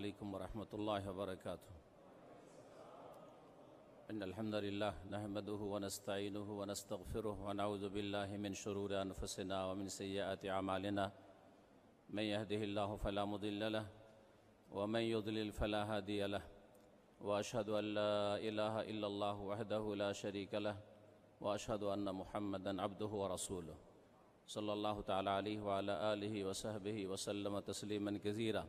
علیکم ورحمۃ اللہ وبرکاتہ۔ ان الحمد للہ نحمد ونستعین ونستغفر ونعوذ باللہ من شرور انفسنا ومن سیئات اعمالنا۔ من يهده الله فلا مضل له ومن يضلل فلا هادي له۔ واشهد ان لا اله الا الله وحده لا شريك له واشهد ان محمدا عبده ورسوله صلی اللہ تعالی علیہ وعلی آلہ وصحبہ وسلم تسلیما كثيرا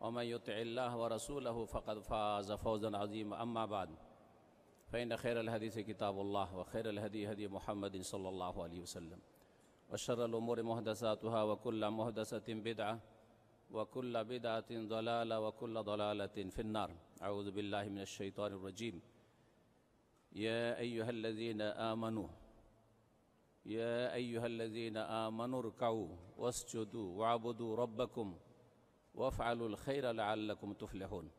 ومن يطع الله ورسوله فقد فاز فوزا عظيما. أما بعد فإن خير الحديث كتاب الله وخير الهدي هدي محمد صلى الله عليه وسلم. وشر الأمور محدثاتها وكل محدثة بدعة وكل بدعة ضلالة وكل ضلالة في النار. أعوذ بالله من الشيطان الرجيم. يا أيها الذين آمنوا يا أيها الذين آمنوا اركعوا واسجدوا واعبدوا ربكم وافعلوا الخير لعلكم تفلحون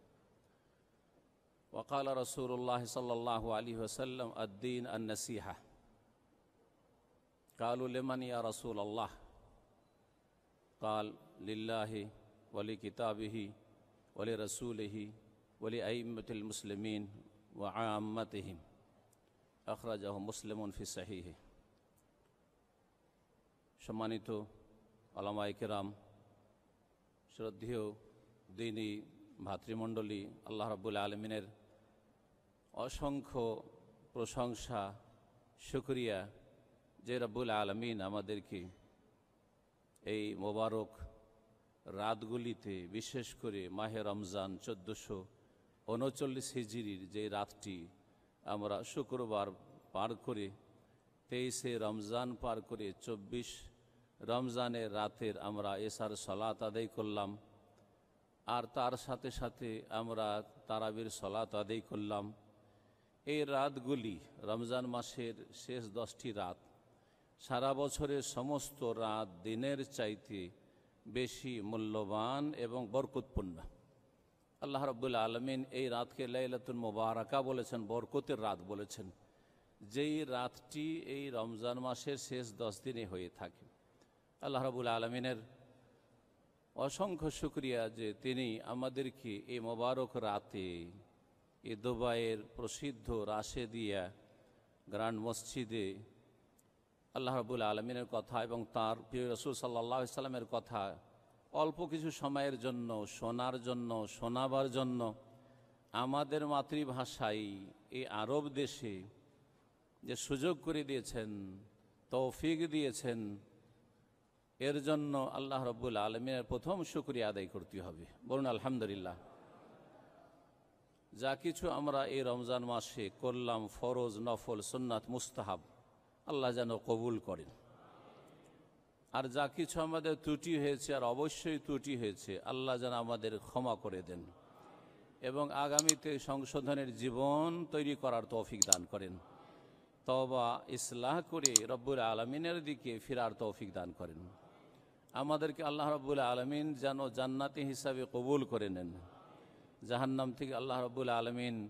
وقال رسول الله صلى الله عليه وسلم الدين النصيحة قالوا لمن يا رسول الله قال لله ولكتابه ولرسوله ولأئمة المسلمين وعامتهم أخرجه مسلم في صحيحه সম্মানিত আলামাই কেরাম শ্রদ্ধেয় দিনী ভাতৃমণ্ডলী, আল্লাহ রব্বুল আলমিনের অসংখ্য প্রশংসা, শুক্রিয়া যে রব্বুল আলমিন আমাদেরকে এই মোবারক রাতগুলিতে, বিশেষ করে মাহে রমজান চোদ্দোশো উনচল্লিশ হিজিরির যে রাতটি আমরা শুক্রবার পার করে, তেইশে রমজান পার করে চব্বিশ রমজানের রাতের আমরা এসার সলাত আদায় করলাম, আর তার সাথে সাথে আমরা তারাবির সলাত আদায় করলাম। এই রাতগুলি রমজান মাসের শেষ দশটি রাত, সারা বছরের সমস্ত রাত দিনের চাইতে বেশি মূল্যবান এবং বরকতপূর্ণ। আল্লাহ রব্বুল আলমিন এই রাতকে লাইলাতুল মোবারকা বলেছেন, বরকতের রাত বলেছেন। যেই রাতটি এই রমজান মাসের শেষ দশ দিনে হয়ে থাকে আল্লাহ রবুল আলমিনের অসংখ্য শুক্রিয়া যে তিনি আমাদেরকে এই মোবারক রাতে, এ দুবাইয়ের প্রসিদ্ধ রাশেদিয়া গ্রান্ড মসজিদে আল্লাহ রবুল আলমিনের কথা এবং তার প্রিয় রসুল সাল্লাহ সাল্লামের কথা অল্প কিছু সময়ের জন্য, শোনার জন্য, শোনাবার জন্য আমাদের মাতৃভাষাই এই আরব দেশে যে সুযোগ করে দিয়েছেন, তৌফিক দিয়েছেন এর জন্য আল্লাহ রব্বুল আলমিনের প্রথম শুক্রিয়া আদায় করতে হবে। বলুন, আলহামদুলিল্লাহ। যা কিছু আমরা এই রমজান মাসে করলাম, ফরজ, নফল, সুন্নাত, মুস্তাহাব, আল্লাহ যেন কবুল করেন। আর যা কিছু আমাদের ত্রুটি হয়েছে, আর অবশ্যই ত্রুটি হয়েছে, আল্লাহ যেন আমাদের ক্ষমা করে দেন এবং আগামীতে সংশোধনের জীবন তৈরি করার তৌফিক দান করেন। তবা ইসলাহ করে রব্বুল আলমিনের দিকে ফিরার তৌফিক দান করেন। আমাদেরকে আল্লাহ রব্বুল আলমিন যেন জান্নাতি হিসাবে কবুল করে নেন। জাহান্নাম থেকে আল্লাহ রব্বুল আলমিন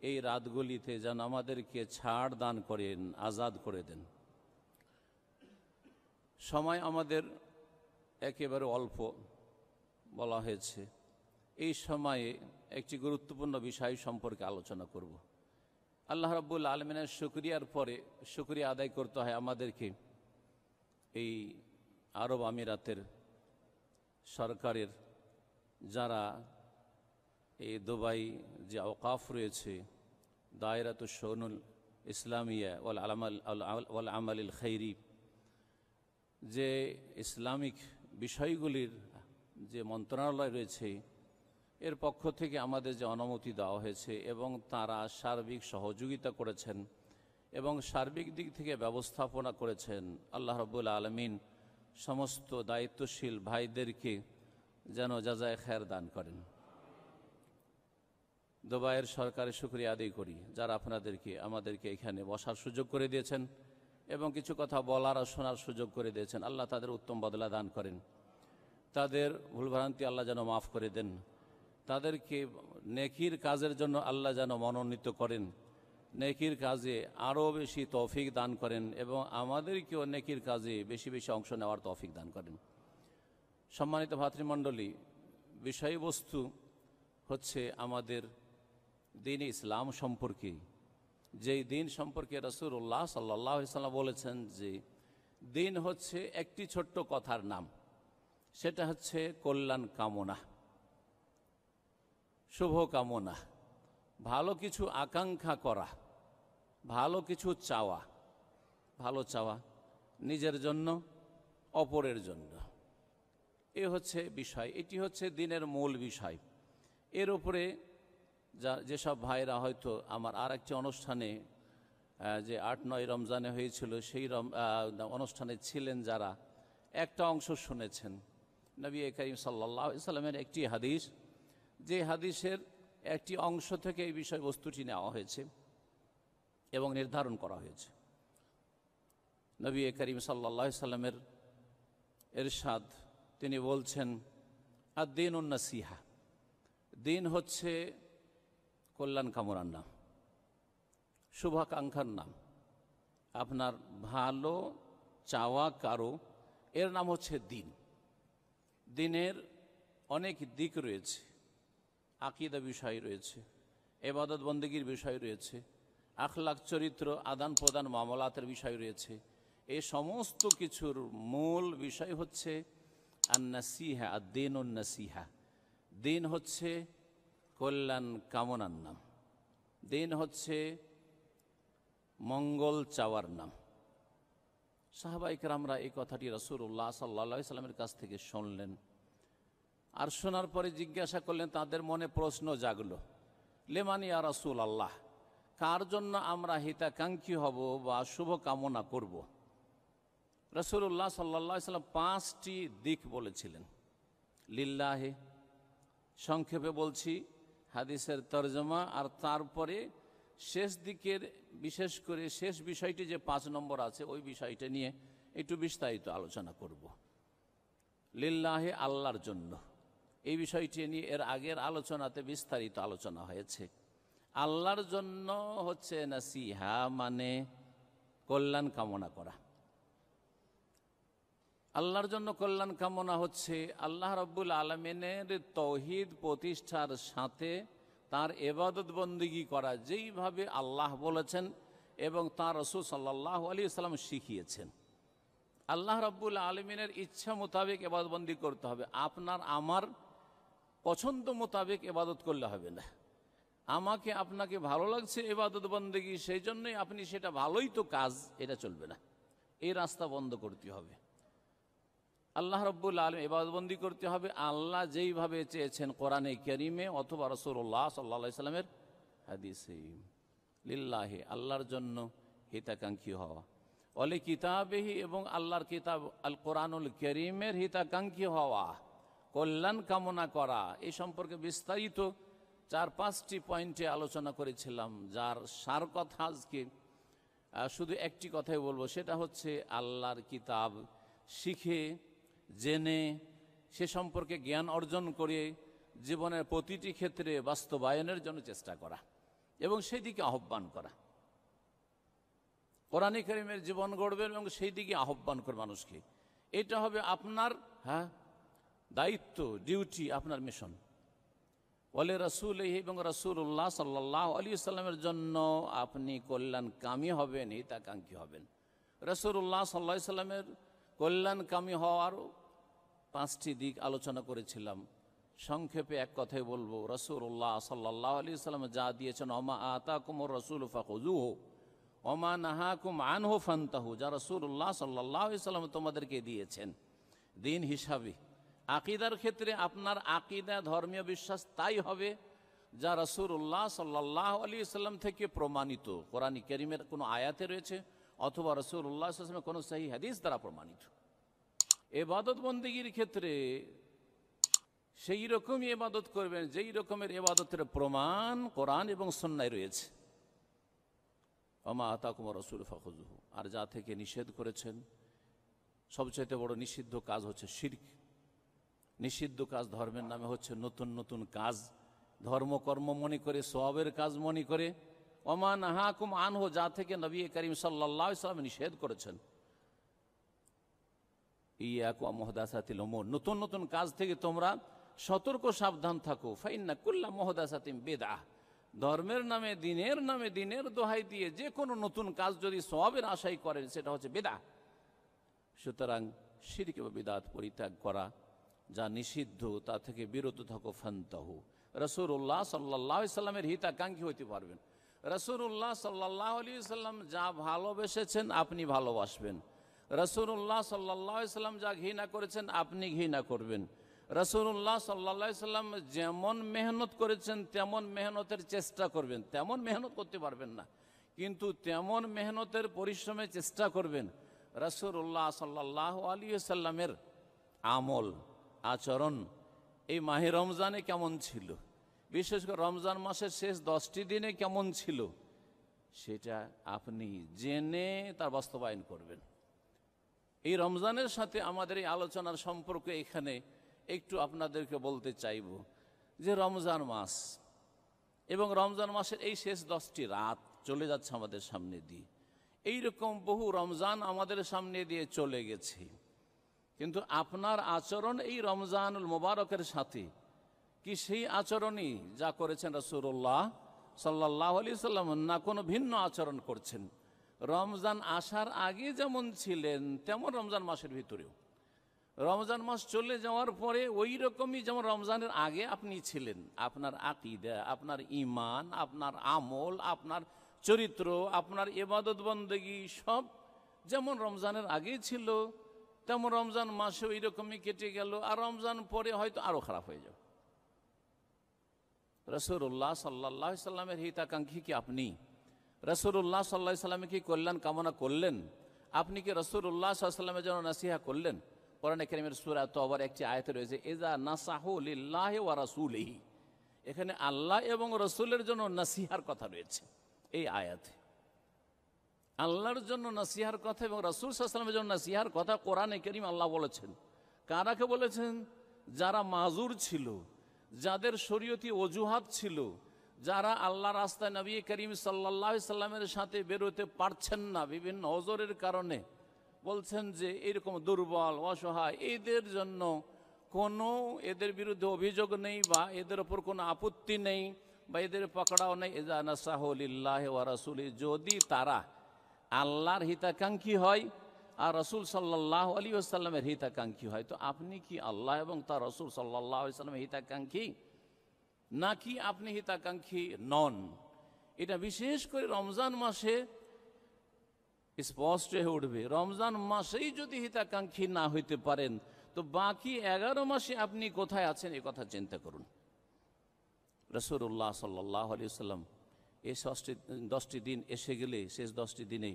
এই রাতগুলিতে যেন আমাদেরকে ছাড় দান করেন, আজাদ করে দেন। সময় আমাদের একেবারে অল্প বলা হয়েছে। এই সময়ে একটি গুরুত্বপূর্ণ বিষয় সম্পর্কে আলোচনা করব। আল্লাহ রব্বুল আলমিনের শুক্রিয়ার পরে, শুক্রিয়া আদায় করতে হয় আমাদেরকে এই আরব আমিরাতের সরকারের যারা এই দুবাই যে অকাফ রয়েছে, দায়রাত সৌনুল ইসলামিয়া ওয়াল আলামাল ওয়াল আমালিল খৈরি যে ইসলামিক বিষয়গুলির যে মন্ত্রণালয় রয়েছে, এর পক্ষ থেকে আমাদের যে অনুমতি দেওয়া হয়েছে এবং তারা সার্বিক সহযোগিতা করেছেন এবং সার্বিক দিক থেকে ব্যবস্থাপনা করেছেন। আল্লাহ রবুল আলমিন সমস্ত দায়িত্বশীল ভাইদেরকে যেন যাজায় খ্যার দান করেন। দুবাইয়ের সরকারের শুক্রিয়া আদায় করি, যারা আপনাদেরকে, আমাদেরকে এখানে বসার সুযোগ করে দিয়েছেন এবং কিছু কথা বলার আর শোনার সুযোগ করে দিয়েছেন। আল্লাহ তাদের উত্তম বদলা দান করেন। তাদের ভুলভ্রান্তি আল্লাহ যেন মাফ করে দেন। তাদেরকে নেকির কাজের জন্য আল্লাহ যেন মনোনীত করেন। নেকির কাজে আরও বেশি তৌফিক দান করেন এবং আমাদেরকেও নেকির কাজে বেশি বেশি অংশ নেওয়ার তৌফিক দান করেন। সম্মানিত ভাতৃমণ্ডলী, বিষয়বস্তু হচ্ছে আমাদের দিন ইসলাম সম্পর্কে। যেই দিন সম্পর্কে রসুল্লাহ সাল্লাহ সাল্লাম বলেছেন যে, দিন হচ্ছে একটি ছোট্ট কথার নাম। সেটা হচ্ছে কল্যাণ কামনা। শুভ কামনা। ভালো কিছু আকাঙ্ক্ষা করা। ভালো কিছু চাওয়া, ভালো চাওয়া নিজের জন্য, অপরের জন্য। এ হচ্ছে বিষয়, এটি হচ্ছে দিনের মূল বিষয়। এর উপরে যা, যেসব ভাইরা হয়তো আমার আর একটি অনুষ্ঠানে যে আট নয় রমজানে হয়েছিল, সেই রম অনুষ্ঠানে ছিলেন যারা, একটা অংশ শুনেছেন। নবী করিম সাল্লাহ সাল্লামের একটি হাদিস, যে হাদিসের একটি অংশ থেকে এই বিষয়বস্তুটি নেওয়া হয়েছে। এবং নির্ধারণ করা হয়েছে। নবী করিম সাল্লাহ সাল্লামের এরশাদ তিনি বলছেন আর দিন উন্নসিহা দিন হচ্ছে কল্যাণ কামনার নাম, শুভাকাঙ্ক্ষার নাম। আপনার ভালো চাওয়া কারও, এর নাম হচ্ছে দিন। দিনের অনেক দিক রয়েছে, আকিদা বিষয় রয়েছে, এবাদত বন্দীগীর বিষয় রয়েছে আখলাক, চরিত্র আদান প্রদান মামলাতের বিষয় রয়েছে। এই সমস্ত কিছুর মূল বিষয় হচ্ছে আন্নাসিহা আর দিন উন্নাসিহা দিন হচ্ছে কল্যাণ কামনার নাম। দিন হচ্ছে মঙ্গল চাওয়ার নাম। সাহাবাইকরামরা এই কথাটি রসুল্লাহ সাল্লা সাল্লামের কাছ থেকে শুনলেন। আর শোনার পরে জিজ্ঞাসা করলেন, তাদের মনে প্রশ্ন জাগলো লেমানি আর রসুল আল্লাহ কার জন্য আমরা হিতাকাঙ্ক্ষী হব বা শুভ কামনা করব রসুল্লাহ সাল্লা সাল্লাম পাঁচটি দিক বলেছিলেন। লিল্লাহে, সংক্ষেপে বলছি, হাদিসের তর্জমা আর তারপরে শেষ দিকের বিশেষ করে শেষ বিষয়টি যে পাঁচ নম্বর আছে, ওই বিষয়টা নিয়ে একটু বিস্তারিত আলোচনা করব। লিল্লাহে, আল্লাহর জন্য। এই বিষয়টি নিয়ে এর আগের আলোচনাতে বিস্তারিত আলোচনা হয়েছে। আল্লাহর জন্য হচ্ছে নাসিহা মানে কল্যাণ কামনা করা। আল্লাহর জন্য কল্যাণ কামনা হচ্ছে আল্লাহ রব্বুল আলমিনের তৌহিদ প্রতিষ্ঠার সাথে তার এবাদত বন্দিগি করা, যেইভাবে আল্লাহ বলেছেন এবং তাঁর রসুল সাল্লাহ আলী সাল্লাম শিখিয়েছেন। আল্লাহ রব্বুল আলমিনের ইচ্ছা মোতাবেক এবাদতবন্দি করতে হবে, আপনার আমার পছন্দ মোতাবেক এবাদত করলে হবে না। আমাকে আপনাকে ভালো লাগছে এবাদত বন্দেগি, সেই জন্যই আপনি সেটা ভালোই তো কাজ, এটা চলবে না। এই রাস্তা বন্ধ করতে হবে। আল্লাহ রব্বুল আলম এবাদবন্দি করতে হবে। আল্লাহ যেইভাবে চেয়েছেন কোরআনে করিমে অথবা রসুল্লাহ সাল্লা সাল্লামের হাদিসে। লিল্লাহে, আল্লাহর জন্য হিতাকাঙ্ক্ষী হওয়া। অলে কিতাবেহি, এবং আল্লাহর কিতাব আল কোরআনুল করিমের হিতাকাঙ্ক্ষী হওয়া। কল্যাণ কামনা করা এই সম্পর্কে বিস্তারিত চার পাঁচটি পয়েন্টে আলোচনা করেছিলাম, যার সার কথা আজকে শুধু একটি কথাই বলব, সেটা হচ্ছে আল্লাহর কিতাব শিখে, জেনে, সে সম্পর্কে জ্ঞান অর্জন করে জীবনের প্রতিটি ক্ষেত্রে বাস্তবায়নের জন্য চেষ্টা করা এবং সেই দিকে আহ্বান করা। কোরআন করিমের জীবন গড়বেন এবং সেই দিকে আহ্বান করে মানুষকে। এটা হবে আপনার হ্যাঁ দায়িত্ব ডিউটি আপনার মিশন বলে রসুল এবং রসুল্লাহ সাল্লাহ আলী সাল্লামের জন্য আপনি কল্যাণকামী হবেন, হিতাকাঙ্ক্ষী হবেন। রসুল্লাহ সাল্লাহ সাল্লামের কল্যাণ কামি হওয়ার পাঁচটি দিক আলোচনা করেছিলাম। সংক্ষেপে এক কথাই বলব রসুল্লাহ সাল্লাহ আলী সাল্লাম যা দিয়েছেন অমা আতা কুমর রসুল ফাকুজু হো অমা নাহা কুম আন হো ফান্তাহু যা রসুল্লাহ সাল্লাহ সাল্লাম তোমাদেরকে দিয়েছেন। দিন হিসাবে আকিদার ক্ষেত্রে আপনার আকিদা, ধর্মীয় বিশ্বাস তাই হবে যা রসুল্লাহ সাল্লাহ আলী সাল্লাম থেকে প্রমাণিত। কোরআন করিমের কোনো আয়াতে রয়েছে, অথবা রসুল্লাহ সাল্লামের কোনো সেই হাদিস দ্বারা প্রমাণিত। এবাদত বন্দীগীর ক্ষেত্রে সেই রকমই এবাদত করবেন, যেই রকমের এবাদতের প্রমাণ কোরআন এবং সন্ন্যায় রয়েছে। অমা আতা কুমার রসুল ফখজুহু আর যা থেকে নিষেধ করেছেন, সবচাইতে বড় নিষিদ্ধ কাজ হচ্ছে শির্ক। নিষিদ্ধ কাজ ধর্মের নামে হচ্ছে নতুন নতুন কাজ। ধর্মকর্ম মনে করে সবের কাজ মনে করে। অমান হাকুম আনহো, যা থেকে নবী করিম সাল্লাহ ইসলাম নিষেধ করেছেন। ইয়াকু নতুন নতুন কাজ থেকে তোমরা সতর্ক, সাবধান থাকো। ফাইন্না কুল্লা মহদাসাতিম বেদা ধর্মের নামে, দিনের নামে, দিনের দোহাই দিয়ে যে কোনো নতুন কাজ যদি সবের আশাই করেন, সেটা হচ্ছে বেদা সুতরাং সিরিক বা বিদাত পরিত্যাগ করা যা নিষিদ্ধ, তা থেকে বিরত থাকো, ফান্তাহু। রসুল্লাহ সাল্লাহ সাল্লামের হিতাকাঙ্ক্ষী হইতে পারবেন। রসুল্লাহ সাল্লাহ আলী সাল্লাম যা ভালোবেসেছেন, আপনি ভালোবাসবেন। রসুল্লাহ সাল্লাহ সাল্লাম যা ঘৃণা করেছেন, আপনি ঘৃণা করবেন। রসুল্লাহ সাল্লা সাল্লাম যেমন মেহনত করেছেন, তেমন মেহনতের চেষ্টা করবেন। তেমন মেহনত করতে পারবেন না, কিন্তু তেমন মেহনতের পরিশ্রমে চেষ্টা করবেন। রসুল্লাহ সাল্লাহ আলী সাল্লামের আমল আচরণ এই মাহে রমজানে কেমন ছিল? বিশেষ করে রমজান মাসের শেষ দশটি দিনে কেমন ছিল? সেটা আপনি জেনে তার বাস্তবায়ন করবেন। এই রমজানের সাথে আমাদের এই আলোচনার সম্পর্ক এখানে একটু আপনাদেরকে বলতে চাইব যে রমজান মাস এবং রমজান মাসের এই শেষ দশটি রাত চলে যাচ্ছে আমাদের সামনে দিয়ে। এই রকম বহু রমজান আমাদের সামনে দিয়ে চলে গেছে। কিন্তু আপনার আচরণ এই রমজানুল মোবারকের সাথে। কি সেই আচরণই যা করেছেন রসুল্লাহ সাল্লাহ আলি সাল্লাম না কোনো ভিন্ন আচরণ করছেন? রমজান আসার আগে যেমন ছিলেন, তেমন রমজান মাসের ভিতরেও। রমজান মাস চলে যাওয়ার পরে ওই রকমই যেমন রমজানের আগে আপনি ছিলেন, আপনার আকিদা, আপনার ইমান আপনার আমল, আপনার চরিত্র, আপনার এবাদত বন্দগী সব যেমন রমজানের আগে ছিল তেমন রমজান মাসে ওই রকমই কেটে গেল, আর রমজান পরে হয়তো আরও খারাপ হয়ে যাবে। রসুল্লাহ সাল্লাহ সাল্লামের হিতাকাঙ্ক্ষী কি আপনি? রসুল্লাহ সাল্লাহ সাল্লামে কি কল্যাণ কামনা করলেন? আপনি কি রসুল্লাহ সাল্লামের জন্য নাসিহা করলেন? কোরআনে কেরিমের সুরা তো আবার একটি আয়তে রয়েছে এজা নাসাহুল্লাহ ওয়া রাসুলহি। এখানে আল্লাহ এবং রসুলের জন্য নাসিহার কথা রয়েছে, এই আয়াতে। আল্লাহর জন্য নাসিহার কথা এবং রসুল সাল্লামের জন্য নাসিহার কথা কোরআনে করিম আল্লাহ বলেছেন। কারাকে বলেছেন? যারা মাজুর ছিল, যাদের শরীয়তি অজুহাত ছিল, যারা আল্লাহ রাস্তায় নবী করিম সাল্লাহ সাল্লামের সাথে বেরোতে পারছেন না বিভিন্ন অজরের কারণে, বলছেন যে এরকম দুর্বল, অসহায়, এদের জন্য কোনো, এদের বিরুদ্ধে অভিযোগ নেই বা এদের ওপর কোনো আপত্তি নেই বা এদের পকড়াও নেই। এজা নাসাহুল্লাহ ওয়া রাসুলি, যদি তারা আল্লাহর হিতাকাঙ্ক্ষী হয় আর রসুল সাল্লাহ আলী আসাল্লামের হিতাকাঙ্ক্ষী হয়। তো আপনি কি আল্লাহ এবং তার রসুল সাল্লাহ সাল্লামের হিতাকাঙ্ক্ষী? নাকি আপনি হিতাকাঙ্ক্ষী নন? এটা বিশেষ করে রমজান মাসে স্পষ্ট হয়ে উঠবে। রমজান মাসেই যদি হিতাকাঙ্ক্ষী না হইতে পারেন, তো বাকি এগারো মাসে আপনি কোথায় আছেন এ কথা চিন্তা করুন। রসুল্লাহ সাল্লাহ আলি এই ষষ্ঠী, দশটি দিন এসে গেলে, শেষ দশটি দিনে,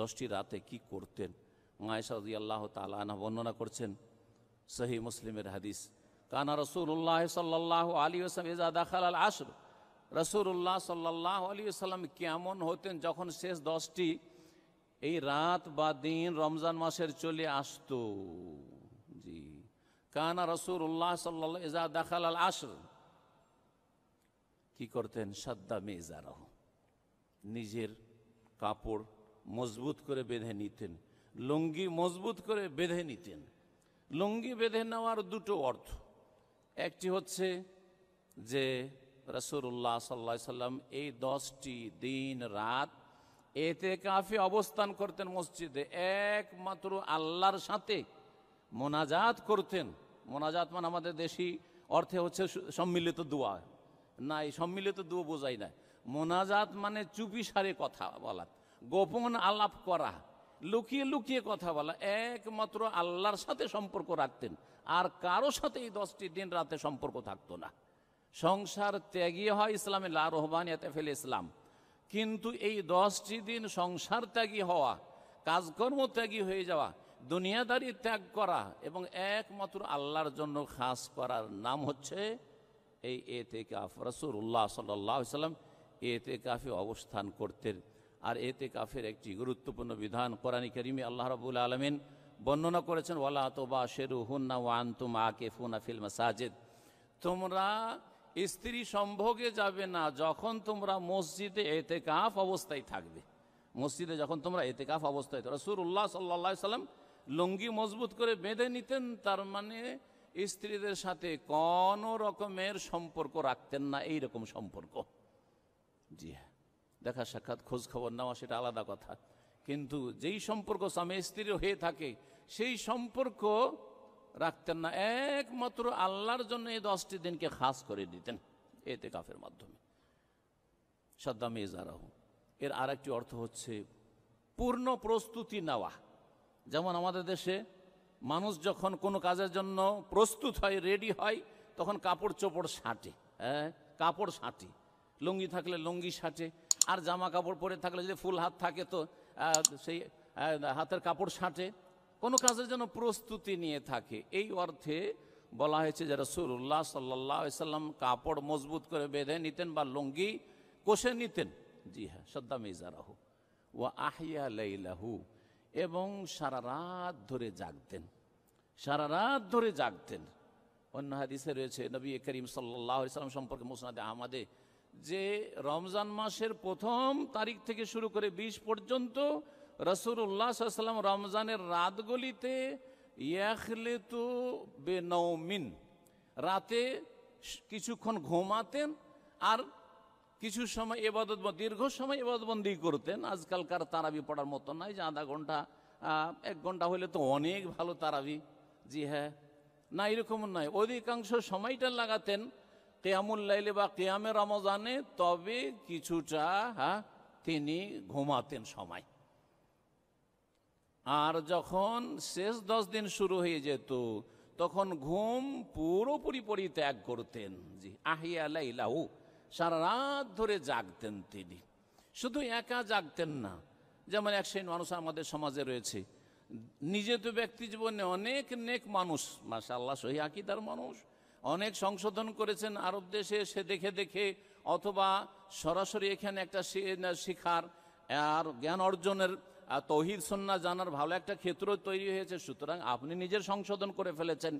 দশটি রাতে কি করতেন? মায়েশাদি আল্লাহ তালা বর্ণনা করছেন সহি মুসলিমের হাদিস, কানা রসুল্লাহ সাল্লাহ আলী আসলাম এজা দাখাল আল আসর রসুল্লাহ সাল্লাহ আলী সাল্লাম কেমন হতেন যখন শেষ দশটি, এই রাত বা দিন রমজান মাসের চলে আসতো? জি। কানা রসুল্লাহ সাল্লাহ এজা দাখাল আল আসর কি করতেন? সাদ্দা মেজারাহ। নিজের কাপড় মজবুত করে বেঁধে নিতেন। লুঙ্গি মজবুত করে বেঁধে নিতেন। লুঙ্গি বেঁধে নেওয়ার দুটো অর্থ। একটি হচ্ছে যে রসুল্লাহ সাল্লা সাল্লাম এই দশটি দিন রাত এতে কাফি অবস্থান করতেন মসজিদে। একমাত্র আল্লাহর সাথে মোনাজাত করতেন। মোনাজাত মানে আমাদের দেশি অর্থে হচ্ছে সম্মিলিত দোয়া। না এই সম্মিলিত দুও বোঝাই না মোনাজাত মানে চুপি সারে কথা বলা, গোপন আলাপ করা, লুকিয়ে লুকিয়ে কথা বলা, একমাত্র আল্লাহর সাথে সম্পর্ক রাখতেন, আর কারও সাথে এই দশটি দিন রাতে সম্পর্ক থাকতো না। সংসার ত্যাগী হয় ইসলামে, লা রহবানিয়াতে ফেলে ইসলাম। কিন্তু এই দশটি দিন সংসার ত্যাগী হওয়া, কাজকর্ম ত্যাগী হয়ে যাওয়া, দুনিয়াদারি ত্যাগ করা এবং একমাত্র আল্লাহর জন্য খাস করার নাম হচ্ছে এই এতে কাফ রসুল্লাহ সাল্লাহ সাল্লাম এতে কাফে অবস্থান করতেন। আর এতে কাফের একটি গুরুত্বপূর্ণ বিধান কোরআনী করিমে আল্লাহ রবুল আলমিন বর্ণনা করেছেন, ওয়ালা তো বা শেরু হুন্না ওয়ান তুম আকে ফুনা ফিল মাসাজেদ। তোমরা স্ত্রী সম্ভোগে যাবে না যখন তোমরা মসজিদে এতে কাফ অবস্থায় থাকবে। মসজিদে যখন তোমরা এতে কাফ অবস্থায় রসুর উল্লাহ সাল্লা সাল্লাম লুঙ্গি মজবুত করে বেঁধে নিতেন, তার মানে স্ত্রীদের সাথে কোনো রকমের সম্পর্ক রাখতেন না এই রকম সম্পর্ক। জি হ্যাঁ দেখা সাক্ষাৎ, খোঁজ খবর নেওয়া সেটা আলাদা কথা। কিন্তু যেই সম্পর্ক স্বামী স্ত্রীর হয়ে থাকে, সেই সম্পর্ক রাখতেন না। একমাত্র আল্লাহর জন্য এই দশটি দিনকে খাস করে দিতেন, এতে কাফের মাধ্যমে। সাদ্দাম ইজারাহ। এর আর একটি অর্থ হচ্ছে পূর্ণ প্রস্তুতি নেওয়া। যেমন আমাদের দেশে মানুষ যখন কোনো কাজের জন্য প্রস্তুত হয় রেডি হয়, তখন কাপড় চোপড় সাঁটে হ্যাঁ? কাপড় সাঁটি। লুঙ্গি থাকলে লুঙ্গি সাঁটে, আর জামা কাপড় পরে থাকলে যদি ফুল হাত থাকে তো সেই হাতের কাপড় সাঁটে। কোনো কাজের জন্য প্রস্তুতি নিয়ে থাকে। এই অর্থে বলা হয়েছে যে রসুল্লাহ সাল্লাহ সাল্লাম কাপড় মজবুত করে বেঁধে নিতেন বা লুঙ্গি কষে নিতেন। জি হ্যাঁ সদ্দাম ইজারাহু। ও আহিয়া লাইলাহু। এবং সারা রাত ধরে জাগতেন। সারা রাত ধরে জাগতেন। অন্য হাদিসে রয়েছে, নবী করিম সাল্লাহ সাল্লাম সম্পর্কে মুসনাদে আহমাদে যে রমজান মাসের প্রথম তারিখ থেকে শুরু করে বিশ পর্যন্ত রসুল্লাহ সাল্লাম রমজানের রাতগুলিতে ইয়াখলেতু বেনৌমিন রাতে কিছুক্ষণ ঘুমাতেন আর কিছু সময় এবাদত দীর্ঘ সময় এবাদতবন্দি করতেন। আজকালকার তারাবি পড়ার মতো নয় যে আধা ঘণ্টা এক ঘণ্টা হলে তো অনেক ভালো তারাবি। জি হ্যাঁ না, এরকম নয় অধিকাংশ সময়টা লাগাতেন কেয়ামুল্লাইলে বা কেয়ামে রমজানে, তবে কিছুটা হ্যাঁ তিনি ঘুমাতেন সময়। আর যখন শেষ দশ দিন শুরু হয়ে যেত, তখন ঘুম পুরোপুরি পরিত্যাগ করতেন। জি, আহিয়া লাইলাউ সারা রাত ধরে জাগতেন তিনি। শুধু একা জাগতেন না, যেমন এক শ্রেণি মানুষ আমাদের সমাজে রয়েছে। নিজে তো ব্যক্তি জীবনে অনেক নেক মানুষ মাসা আল্লাহ সহি আকিদার মানুষ। অনেক সংশোধন করেছেন আরব দেশে সে দেখে দেখে, অথবা সরাসরি এখানে একটা শিখার, আর জ্ঞান অর্জনের তহিদ সন্না জানার ভালো একটা ক্ষেত্র তৈরি হয়েছে। সুতরাং আপনি নিজের সংশোধন করে ফেলেছেন।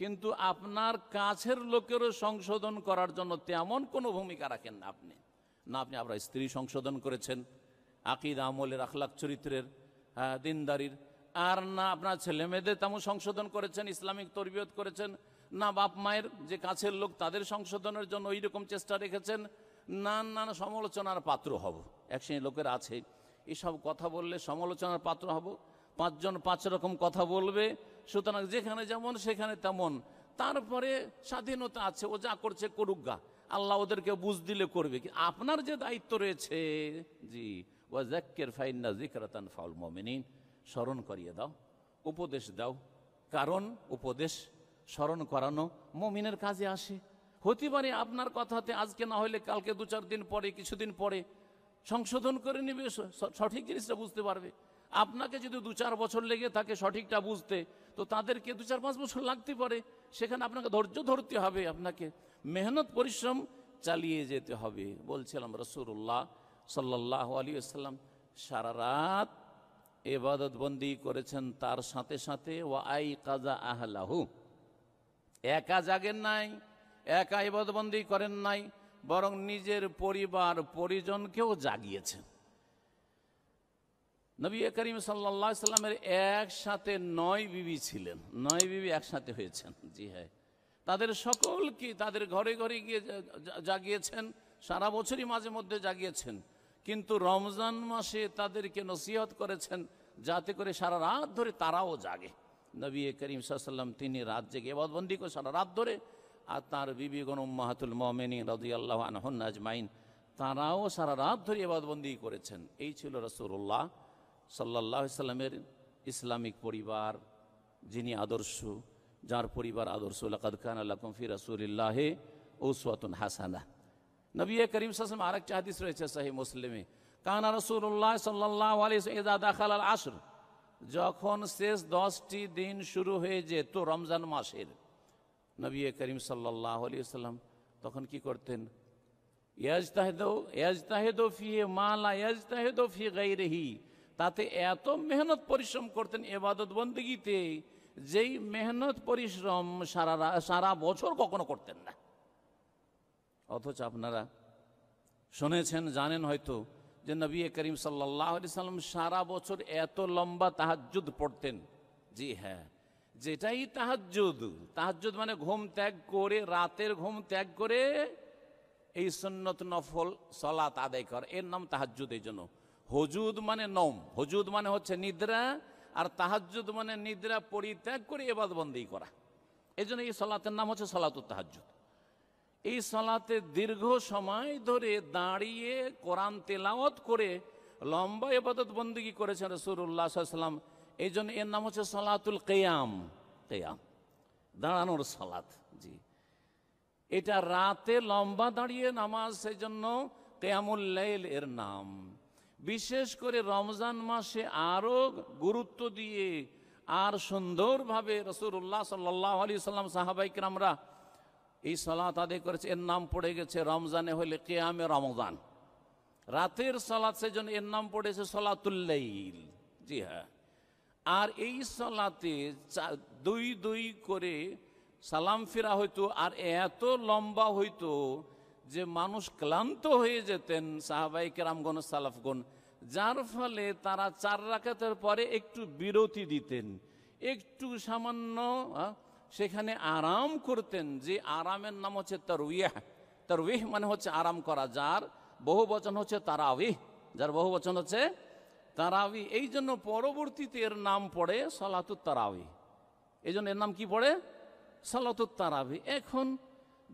কিন্তু আপনার কাছের লোকেরও সংশোধন করার জন্য তেমন কোনো ভূমিকা রাখেন না আপনি। না, আপনি আপনার স্ত্রী সংশোধন করেছেন, আকিদ, আমলের আখলাক, চরিত্রের দিনদারির। আর না, আপনার ছেলে মেয়েদের তেমন সংশোধন করেছেন, ইসলামিক তরবিয়ত করেছেন। না, বাপ মায়ের যে কাছের লোক তাদের সংশোধনের জন্য ওই রকম চেষ্টা রেখেছেন। না না সমালোচনার পাত্র হব এক লোকের আছে। এসব কথা বললে সমালোচনার পাত্র হব। পাঁচজন পাঁচ রকম কথা বলবে, সুতরাং যেখানে যেমন সেখানে তেমন। তারপরে স্বাধীনতা আছে, ও যা করছে করুক গা। আল্লাহ ওদেরকে বুঝ দিলে করবে কি? আপনার যে দায়িত্ব রয়েছে, জি ওয়াজাক্কের ফাইন্না জিকরাতান ফাউল মমিনিন, স্মরণ করিয়ে দাও, উপদেশ দাও। কারণ উপদেশ স্মরণ করানো মমিনের কাজে আসে। হতে পারে আপনার কথাতে আজকে না হলে কালকে দু চার দিন পরে, কিছুদিন পরে সংশোধন করে নেবে সঠিক জিনিসটা বুঝতে পারবে। আপনাকে যদি দু চার বছর লেগে থাকে সঠিকটা বুঝতে, তো তাদেরকে দু চার পাঁচ বছর লাগতে পারে। সেখানে আপনাকে ধৈর্য ধরতে হবে, আপনাকে মেহনত, পরিশ্রম চালিয়ে যেতে হবে, বলছিলাম রসুল্লাহ সাল্লাহ আলী আসাল্লাম সারা রাত এবাদত বন্দি করেছেন, তার সাথে সাথে ও আই কাজা আহলাহু। একা জাগেন নাই, একা ইবাদবন্দি করেন নাই, বরং নিজের পরিবার, পরিজনকেও জাগিয়েছেন। নবী করিম সাল্লা সাল্লামের একসাথে নয় বিবি ছিলেন। নয় বিবি একসাথে হয়েছেন। জি হ্যাঁ। তাদের সকলকে তাদের ঘরে ঘরে গিয়ে জাগিয়েছেন। সারা বছরই মাঝে মধ্যে জাগিয়েছেন। কিন্তু রমজান মাসে তাদেরকে নসিহত করেছেন যাতে করে সারা রাত ধরে তারাও জাগে। নবী করিম সাল্লাম তিনি রাত জেগে এবাদবন্দি করে সারা রাত ধরে আর তাঁর বিবি গনম মাহাতুল মমিনী রদি আল্লাহ আনহন তারাও সারা রাত ধরে এবাদবন্দি করেছেন। এই ছিল রসুল্লাহ সাল্লাহ সাল্লামের ইসলামিক পরিবার, যিনি আদর্শ, যার পরিবার আদর্শ, লাকাদ খান আল্লাহ কমফি রসুলিল্লাহে ওসওয়াতুন হাসানা নবী করিম সাসম আরেকটা হাদিস রয়েছে সাহি মুসলিমে, কানা রসুল্লাহ সাল্লাহ আসর যখন শেষ দশটি দিন শুরু হয়ে যেত রমজান মাসের, নবী করিম সাল্লাহ আলী সাল্লাম তখন কি করতেন? ইয়াজতাহেদো ইয়াজতাহেদো ফিয়ে মালা ইয়াজতাহেদো ফি গাইরেহি তাতে এত মেহনত পরিশ্রম করতেন এবাদত বন্দগিতে, যেই মেহনত পরিশ্রম সারা সারা বছর কখনো করতেন না। অথচ আপনারা শুনেছেন, জানেন হয়তো যে নবী করিম সাল্লাহ আলি সাল্লাম সারা বছর এত লম্বা তাহাজ্জুদ পড়তেন। জি হ্যাঁ যেটাই তাহাজ্জুদ তাহাজ্জুদ মানে ঘুম ত্যাগ করে, রাতের ঘুম ত্যাগ করে এই সন্নত নফল সলাত আদায় কর। এর নাম তাহাজ্জুদ এই জন্য। হজুদ মানে নম হজুদ মানে হচ্ছে নিদ্রা আর তাহাজ্জুদ মানে নিদ্রা পরিত্যাগ করে এবাদ বন্দি করা। এই জন্য এই সলাতের নাম হচ্ছে সলাতুর তাহাজ্জুদ। এই সলাতে দীর্ঘ সময় ধরে দাঁড়িয়ে কোরআন তেলাওয়াত করে লম্বা এবাদত বন্দী করেছেন রসুল্লাহ সাল্লাম এই জন্য এর নাম হচ্ছে সলাতুল কেয়াম। কেয়াম। দাঁড়ানোর সলাত, জি। এটা রাতে লম্বা দাঁড়িয়ে নামাজ সেই জন্য কেয়ামুল্লাইল এর নাম। বিশেষ করে রমজান মাসে আরও গুরুত্ব দিয়ে আর সুন্দরভাবে রসুল্লাহ সাল্লাহ আলী সাল্লাম সাহাবাইকরামরা এই সলাত আদায় করেছে। এর নাম পড়ে গেছে রমজানে হলে কেয়ামে রমজান। রাতের সলাৎ সেজন্য এর নাম পড়েছে সলাতুল্লাইল জি হ্যাঁ। আর এই সলাতে দুই দুই করে সালাম ফিরা হইতো আর এত লম্বা হইতো যে মানুষ ক্লান্ত হয়ে যেতেন সাহাবাই কেরামগণ, সালাফগণ, যার ফলে তারা চার রাকাতের পরে একটু বিরতি দিতেন, একটু সামান্য সেখানে আরাম করতেন, যে আরামের নাম হচ্ছে তারউইহ তারউইহ মানে হচ্ছে আরাম করা, যার বহু বচন হচ্ছে তারাউইহ যার বহু বচন হচ্ছে তারাবি এই জন্য পরবর্তীতে এর নাম পড়ে সলাতুত তারাবি এই জন্য এর নাম কি পড়ে? সলাতুত তারাবি এখন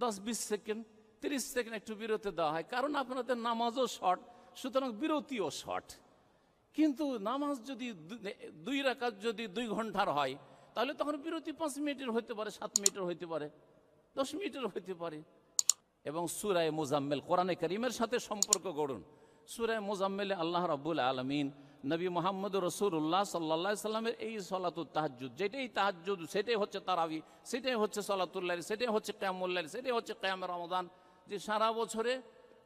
দশ বিশ সেকেন্ড তিরিশ সেকেন্ড একটু বিরতি দেওয়া হয়, কারণ আপনাদের নামাজও শর্ট, সুতরাং বিরতিও শর্ট। কিন্তু নামাজ যদি দুই রাকাত যদি দুই ঘণ্টার হয়, তাহলে তখন বিরতি পাঁচ মিনিটের হইতে পারে, সাত মিনিটের হইতে পারে, দশ মিনিটের হইতে পারে। এবং সুরায় মোজাম্মেল, কোরআনে করিমের সাথে সম্পর্ক গড়ুন। সুরায় মুজাম্মেলে আল্লাহ রাব্বুল আলমিন নবী মোহাম্মদ রসুল্লাহ সাল্লা সাল্লামের এই সলাতুল তাহাজুদ যেটাই তাহাজুদ সেটাই হচ্ছে তারাবি, সেটাই হচ্ছে সলাতুল্লাহ সেটাই হচ্ছে ক্যামুল্লাহ সেটাই হচ্ছে ক্যাম রমদান যে সারা বছরে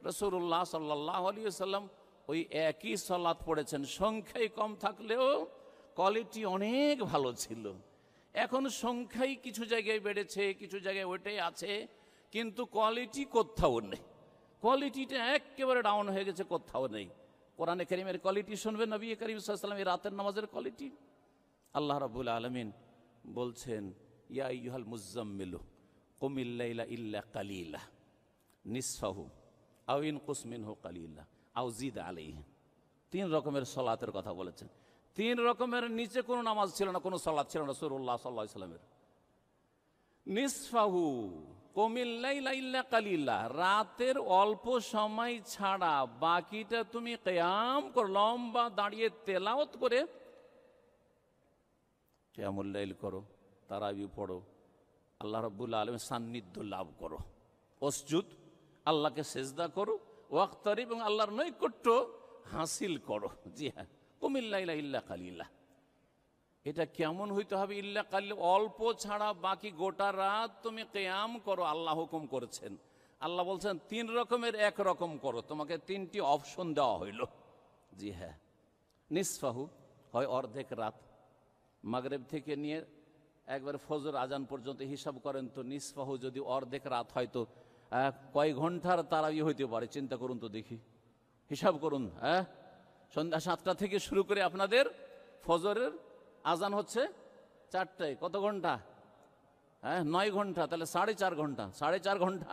রসুল্লাহ সাল্লাহ আলী সাল্লাম ওই একই সলাৎ পড়েছেন। সংখ্যায় কম থাকলেও কোয়ালিটি অনেক ভালো ছিল। এখন সংখ্যাই কিছু জায়গায় বেড়েছে, কিছু জায়গায় ওইটাই আছে, কিন্তু কোয়ালিটি কোথাও নেই। কোয়ালিটিটা একেবারে ডাউন হয়ে গেছে, কোথাও নেই। কোরআনে করিমের কোয়ালিটি শুনবেন নবী করিম এই রাতের নামাজের কোয়ালিটি আল্লাহ রাবুল আলমিন বলছেন, ইয়া ইউহাল মুজাম্মিলু কুমিল্লাইলা ইল্লা কালিলা। নিসফাহু আউইন কুসমিন হু কালিল্লা আউজিদ আলাই তিন রকমের সলাতের কথা বলেছেন। তিন রকমের নিচে কোনো নামাজ ছিল না, কোনো সলাৎ ছিল না সুরুল্লাহ সাল্লাহ সাল্লামের। নিসফাহু ইল্লা কালিল্লা রাতের অল্প সময় ছাড়া বাকিটা তুমি কেয়াম কর, লম্বা দাঁড়িয়ে তেলাওত করে কেয়ামুল্লাইল করো, তারাবি পড়ো, আল্লাহ রব্বুল আলমের সান্নিধ্য লাভ করো। অসজুদ আল্লাহকে সেজদা করো ওয়াক্তারি এবং আল্লাহর নৈকট্য হাসিল করো। জি হ্যাঁ। কুমিল্লা ইল্লা কালিল্লা এটা কেমন হইতে হবে ইল্লা কালি অল্প ছাড়া বাকি গোটা রাত তুমি কেয়াম করো, আল্লাহ হুকুম করেছেন। আল্লাহ বলছেন, তিন রকমের এক রকম করো, তোমাকে তিনটি অপশন দেওয়া হইল। জি হ্যাঁ। নিসফাহু হয় অর্ধেক রাত। মাগরেব থেকে নিয়ে একবার ফজর আজান পর্যন্ত হিসাব করেন তো, নিসফাহু যদি অর্ধেক রাত হয় তো কয় ঘণ্টার তারাবি হইতে পারে, চিন্তা করুন তো দেখি। হিসাব করুন হ্যাঁ? সন্ধ্যা সাতটা থেকে শুরু করে আপনাদের ফজরের আজান হচ্ছে চারটায়। কত ঘণ্টা? হ্যাঁ নয় ঘণ্টা, তাহলে সাড়ে চার ঘণ্টা। সাড়ে চার ঘণ্টা,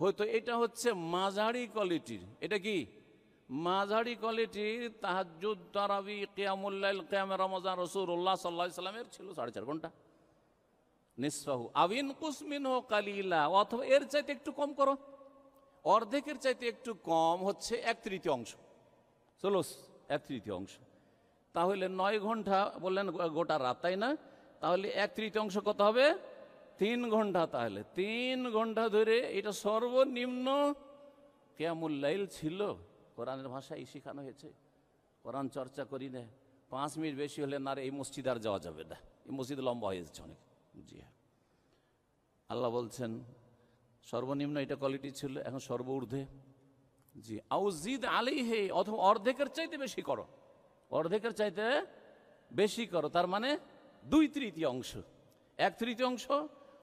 হয়তো এটা হচ্ছে মাঝারি কোয়ালিটির। এটা কি? মাঝারি কোয়ালিটির তাহাজুদ তারাবি কেয়ামুল্লাইল কেয়াম রমজান রসুল্লাহ সাল্লাহ সাল্লামের ছিল সাড়ে চার ঘণ্টা। নিঃসাহু আবিন কুসমিন হো কালিলা, অথবা এর চাইতে একটু কম করো। অর্ধেকের চাইতে একটু কম হচ্ছে এক তৃতীয় অংশ। চলো এক তৃতীয় অংশ। তাহলে নয় ঘণ্টা বললেন গোটা রাত, তাই না? তাহলে এক তৃতীয় অংশ কত হবে? তিন ঘণ্টা তাহলে। তিন ঘণ্টা ধরে এটা সর্বনিম্ন কেয়ামুল্লাইল ছিল। কোরআনের ভাষায় শেখানো হয়েছে। কোরআন চর্চা করি না। পাঁচ মিনিট বেশি হলে না এই মসজিদ আর যাওয়া যাবে না। এই মসজিদ লম্বা হয়ে যাচ্ছে অনেক। জি হ্যাঁ। আল্লাহ বলছেন, সর্বনিম্ন এটা কোয়ালিটি ছিল, এখন সর্ব ঊর্ধ্বে। জি আউজিদ আলি হে অথবা অর্ধেকের চাইতে বেশি করো। অর্ধেকের চাইতে বেশি করো, তার মানে দুই তৃতীয় অংশ। এক তৃতীয় অংশ,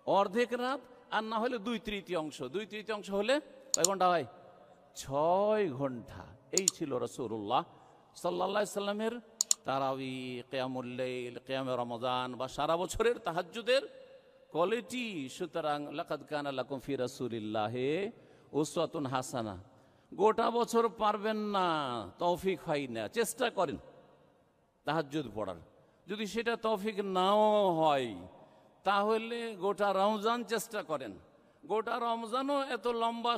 অর্ধেক রাত, আর না হলে দুই তৃতীয় অংশ। দুই তৃতীয় অংশ হলে কয় ঘণ্টা হয়? ছয় ঘণ্টা। এই ছিল রসুল্লাহ সাল্লা সাল্লামের তারাবি কেয়ামুল্লাইল কেয়াম রমজান বা সারা বছরের তাহাজ্জুদের কোয়ালিটি সুতরাং লাকাদ কানা লাকুম ফি রাসূলিল্লাহি উসওয়াতুন হাসানা। গোটা বছর পারবেন না, তৌফিক হয় না, চেষ্টা করেন তাহাজ্জুদ পড়ার। যদি সেটা তৌফিক নাও হয়, তাহলে গোটা রমজান চেষ্টা করেন। গোটা রমজানও এত লম্বা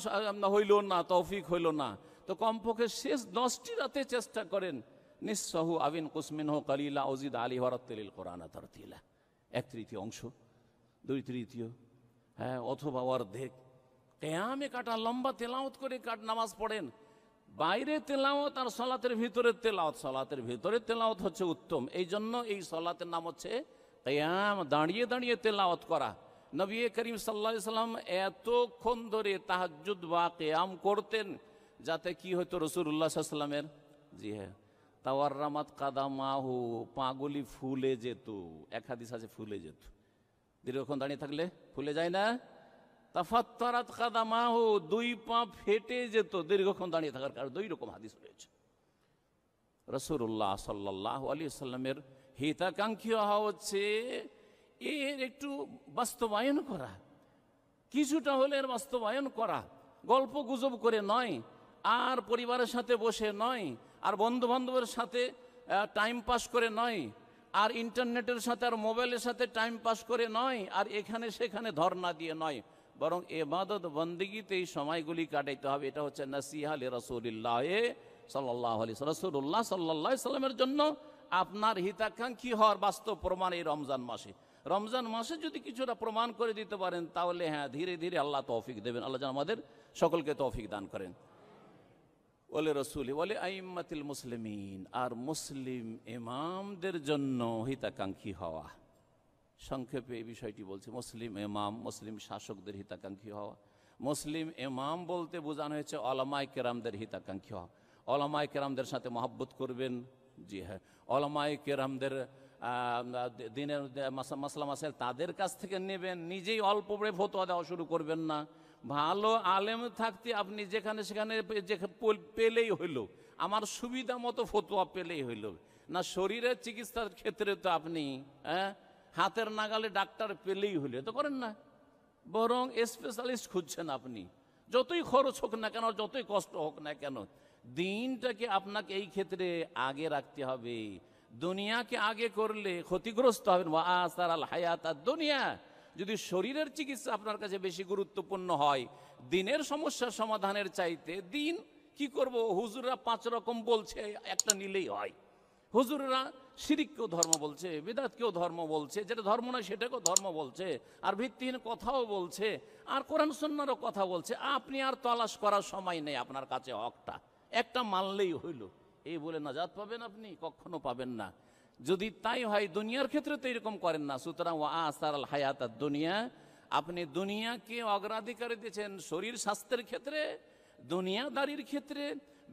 হইল না, তৌফিক হইল না। তো কমপক্ষে শেষ দশটি রাতে চেষ্টা করেন নিঃসহু আবিন কুসমিন হো কালিলা অজিদ আলী হরত্তিল কোরআন তারতিলা। এক তৃতীয় অংশ, দুই তৃতীয় হ্যাঁ অথবা অর্ধেক। কেয়ামে কাটা লম্বা তেলাওত করে কাট নামাজ পড়েন। বাইরে তেলাওত আর সলাতের ভিতরে তেলাওত সলাতের ভিতরে তেলাওত হচ্ছে উত্তম। এই জন্য এই সলাতের নাম হচ্ছে কেয়াম, দাঁড়িয়ে দাঁড়িয়ে তেলাওত করা। নবী করিম সাল্লা সাল্লাম এতক্ষণ ধরে তাহাজুদ বা কেয়াম করতেন, যাতে কি হতো রসুল্লাহ সাল্লামের? জি হ্যাঁ। তাওয়ার রামাত কাদামাহু, পাগুলি ফুলে যেত। এক হাদিস আছে, ফুলে যেত। দীর্ঘক্ষণ দাঁড়িয়ে থাকলে ফুলে যায় না। তাফাত্তারাত কাদামাহু, দুই পা ফেটে যেত। দীর্ঘক্ষণ দাঁড়িয়ে থাকার কারণে দুই রকম হাদিস রয়েছে। রসুল্লাহ সাল্লাহ আলী সাল্লামের হিতাকাঙ্ক্ষী হওয়া হচ্ছে, এর একটু বাস্তবায়ন করা। কিছুটা হলে এর বাস্তবায়ন করা। গল্প গুজব করে নয়, আর পরিবারের সাথে বসে নয় আর বন্ধু বান্ধবের সাথে টাইম পাস করে নয়, আর ইন্টারনেটের সাথে, আর মোবাইলের সাথে টাইম পাস করে নয়, আর এখানে সেখানে ধর্না দিয়ে নয়। বরং এবাদত বন্দিগিতে এই সময়গুলি কাটাইতে হবে। এটা হচ্ছে নাসিহাল রসুলিল্লাহ সাল্লাহ আলি রসুল্লাহ সাল্লাহ সাল্লামের জন্য আপনার হিতাকাঙ্ক্ষী হওয়ার বাস্তব প্রমাণ এই রমজান মাসে। রমজান মাসে যদি কিছুটা প্রমাণ করে দিতে পারেন, তাহলে হ্যাঁ ধীরে ধীরে আল্লাহ তৌফিক দেবেন। আল্লাহ যেন আমাদের সকলকে তৌফিক দান করেন। বলে রসুলি বলে আইম্মাতিল মুসলিমিন। আর মুসলিম ইমামদের জন্য হিতাকাঙ্ক্ষী হওয়া। সংক্ষেপে এই বিষয়টি বলছে, মুসলিম এমাম মুসলিম শাসকদের হিতাকাঙ্ক্ষী হওয়া। মুসলিম এমাম বলতে বোঝানো হয়েছে অলামাই কেরামদের হিতাকাঙ্ক্ষী হওয়া। অলামাই কেরামদের সাথে মহাব্বত করবেন, জি হ্যাঁ। অলামাই কেরামদের দিনের মাসলা মাসাইল তাদের কাছ থেকে নেবেন, নিজেই অল্প ফতোয়া দেওয়া শুরু করবেন না। ভালো আলেম থাকতে আপনি যেখানে সেখানে পেলেই হইল। আমার সুবিধা মতো ফতোয়া পেলেই হইল। না, শরীরের চিকিৎসার ক্ষেত্রে তো আপনি হ্যাঁ হাতের নাগালে ডাক্তার পেলেই হইলে। তো করেন না। বরং স্পেশালিস্ট খুঁজছেন আপনি। যতই খরচ হোক না কেন, যতই কষ্ট হোক না কেন, দিনটাকে আপনাকে এই ক্ষেত্রে আগে রাখতে হবে। দুনিয়াকে আগে করলে ক্ষতিগ্রস্ত হবেন। আসার আল হায়াত আর দুনিয়া। যদি শরীরের চিকিৎসা আপনার কাছে বেশি গুরুত্বপূর্ণ হয়, দিনের সমস্যার সমাধানের চাইতে দিন কি করব? হুজুররা পাঁচ রকম বলছে, একটা নিলেই হয়। হুজুররা শিরিককেও ধর্ম বলছে, বেদাতকেও ধর্ম বলছে, যেটা ধর্ম নয় সেটাকেও ধর্ম বলছে, আর ভিত্তিহীন কথাও বলছে, আর কোরআন সন্ন্যারও কথা বলছে। আপনি আর তলাশ করার সময় নেই আপনার কাছে হকটা। একটা মানলেই হইল। এই বলে নাজাত পাবেন আপনি, কখনো পাবেন না। যদি তাই হয়, দুনিয়ার ক্ষেত্রে তো এরকম করেন না। সুতরাং ও আসার আল হায়াত দুনিয়া, আপনি দুনিয়াকে অগ্রাধিকার দিয়েছেন শরীর স্বাস্থ্যের ক্ষেত্রে, দুনিয়াদারির ক্ষেত্রে,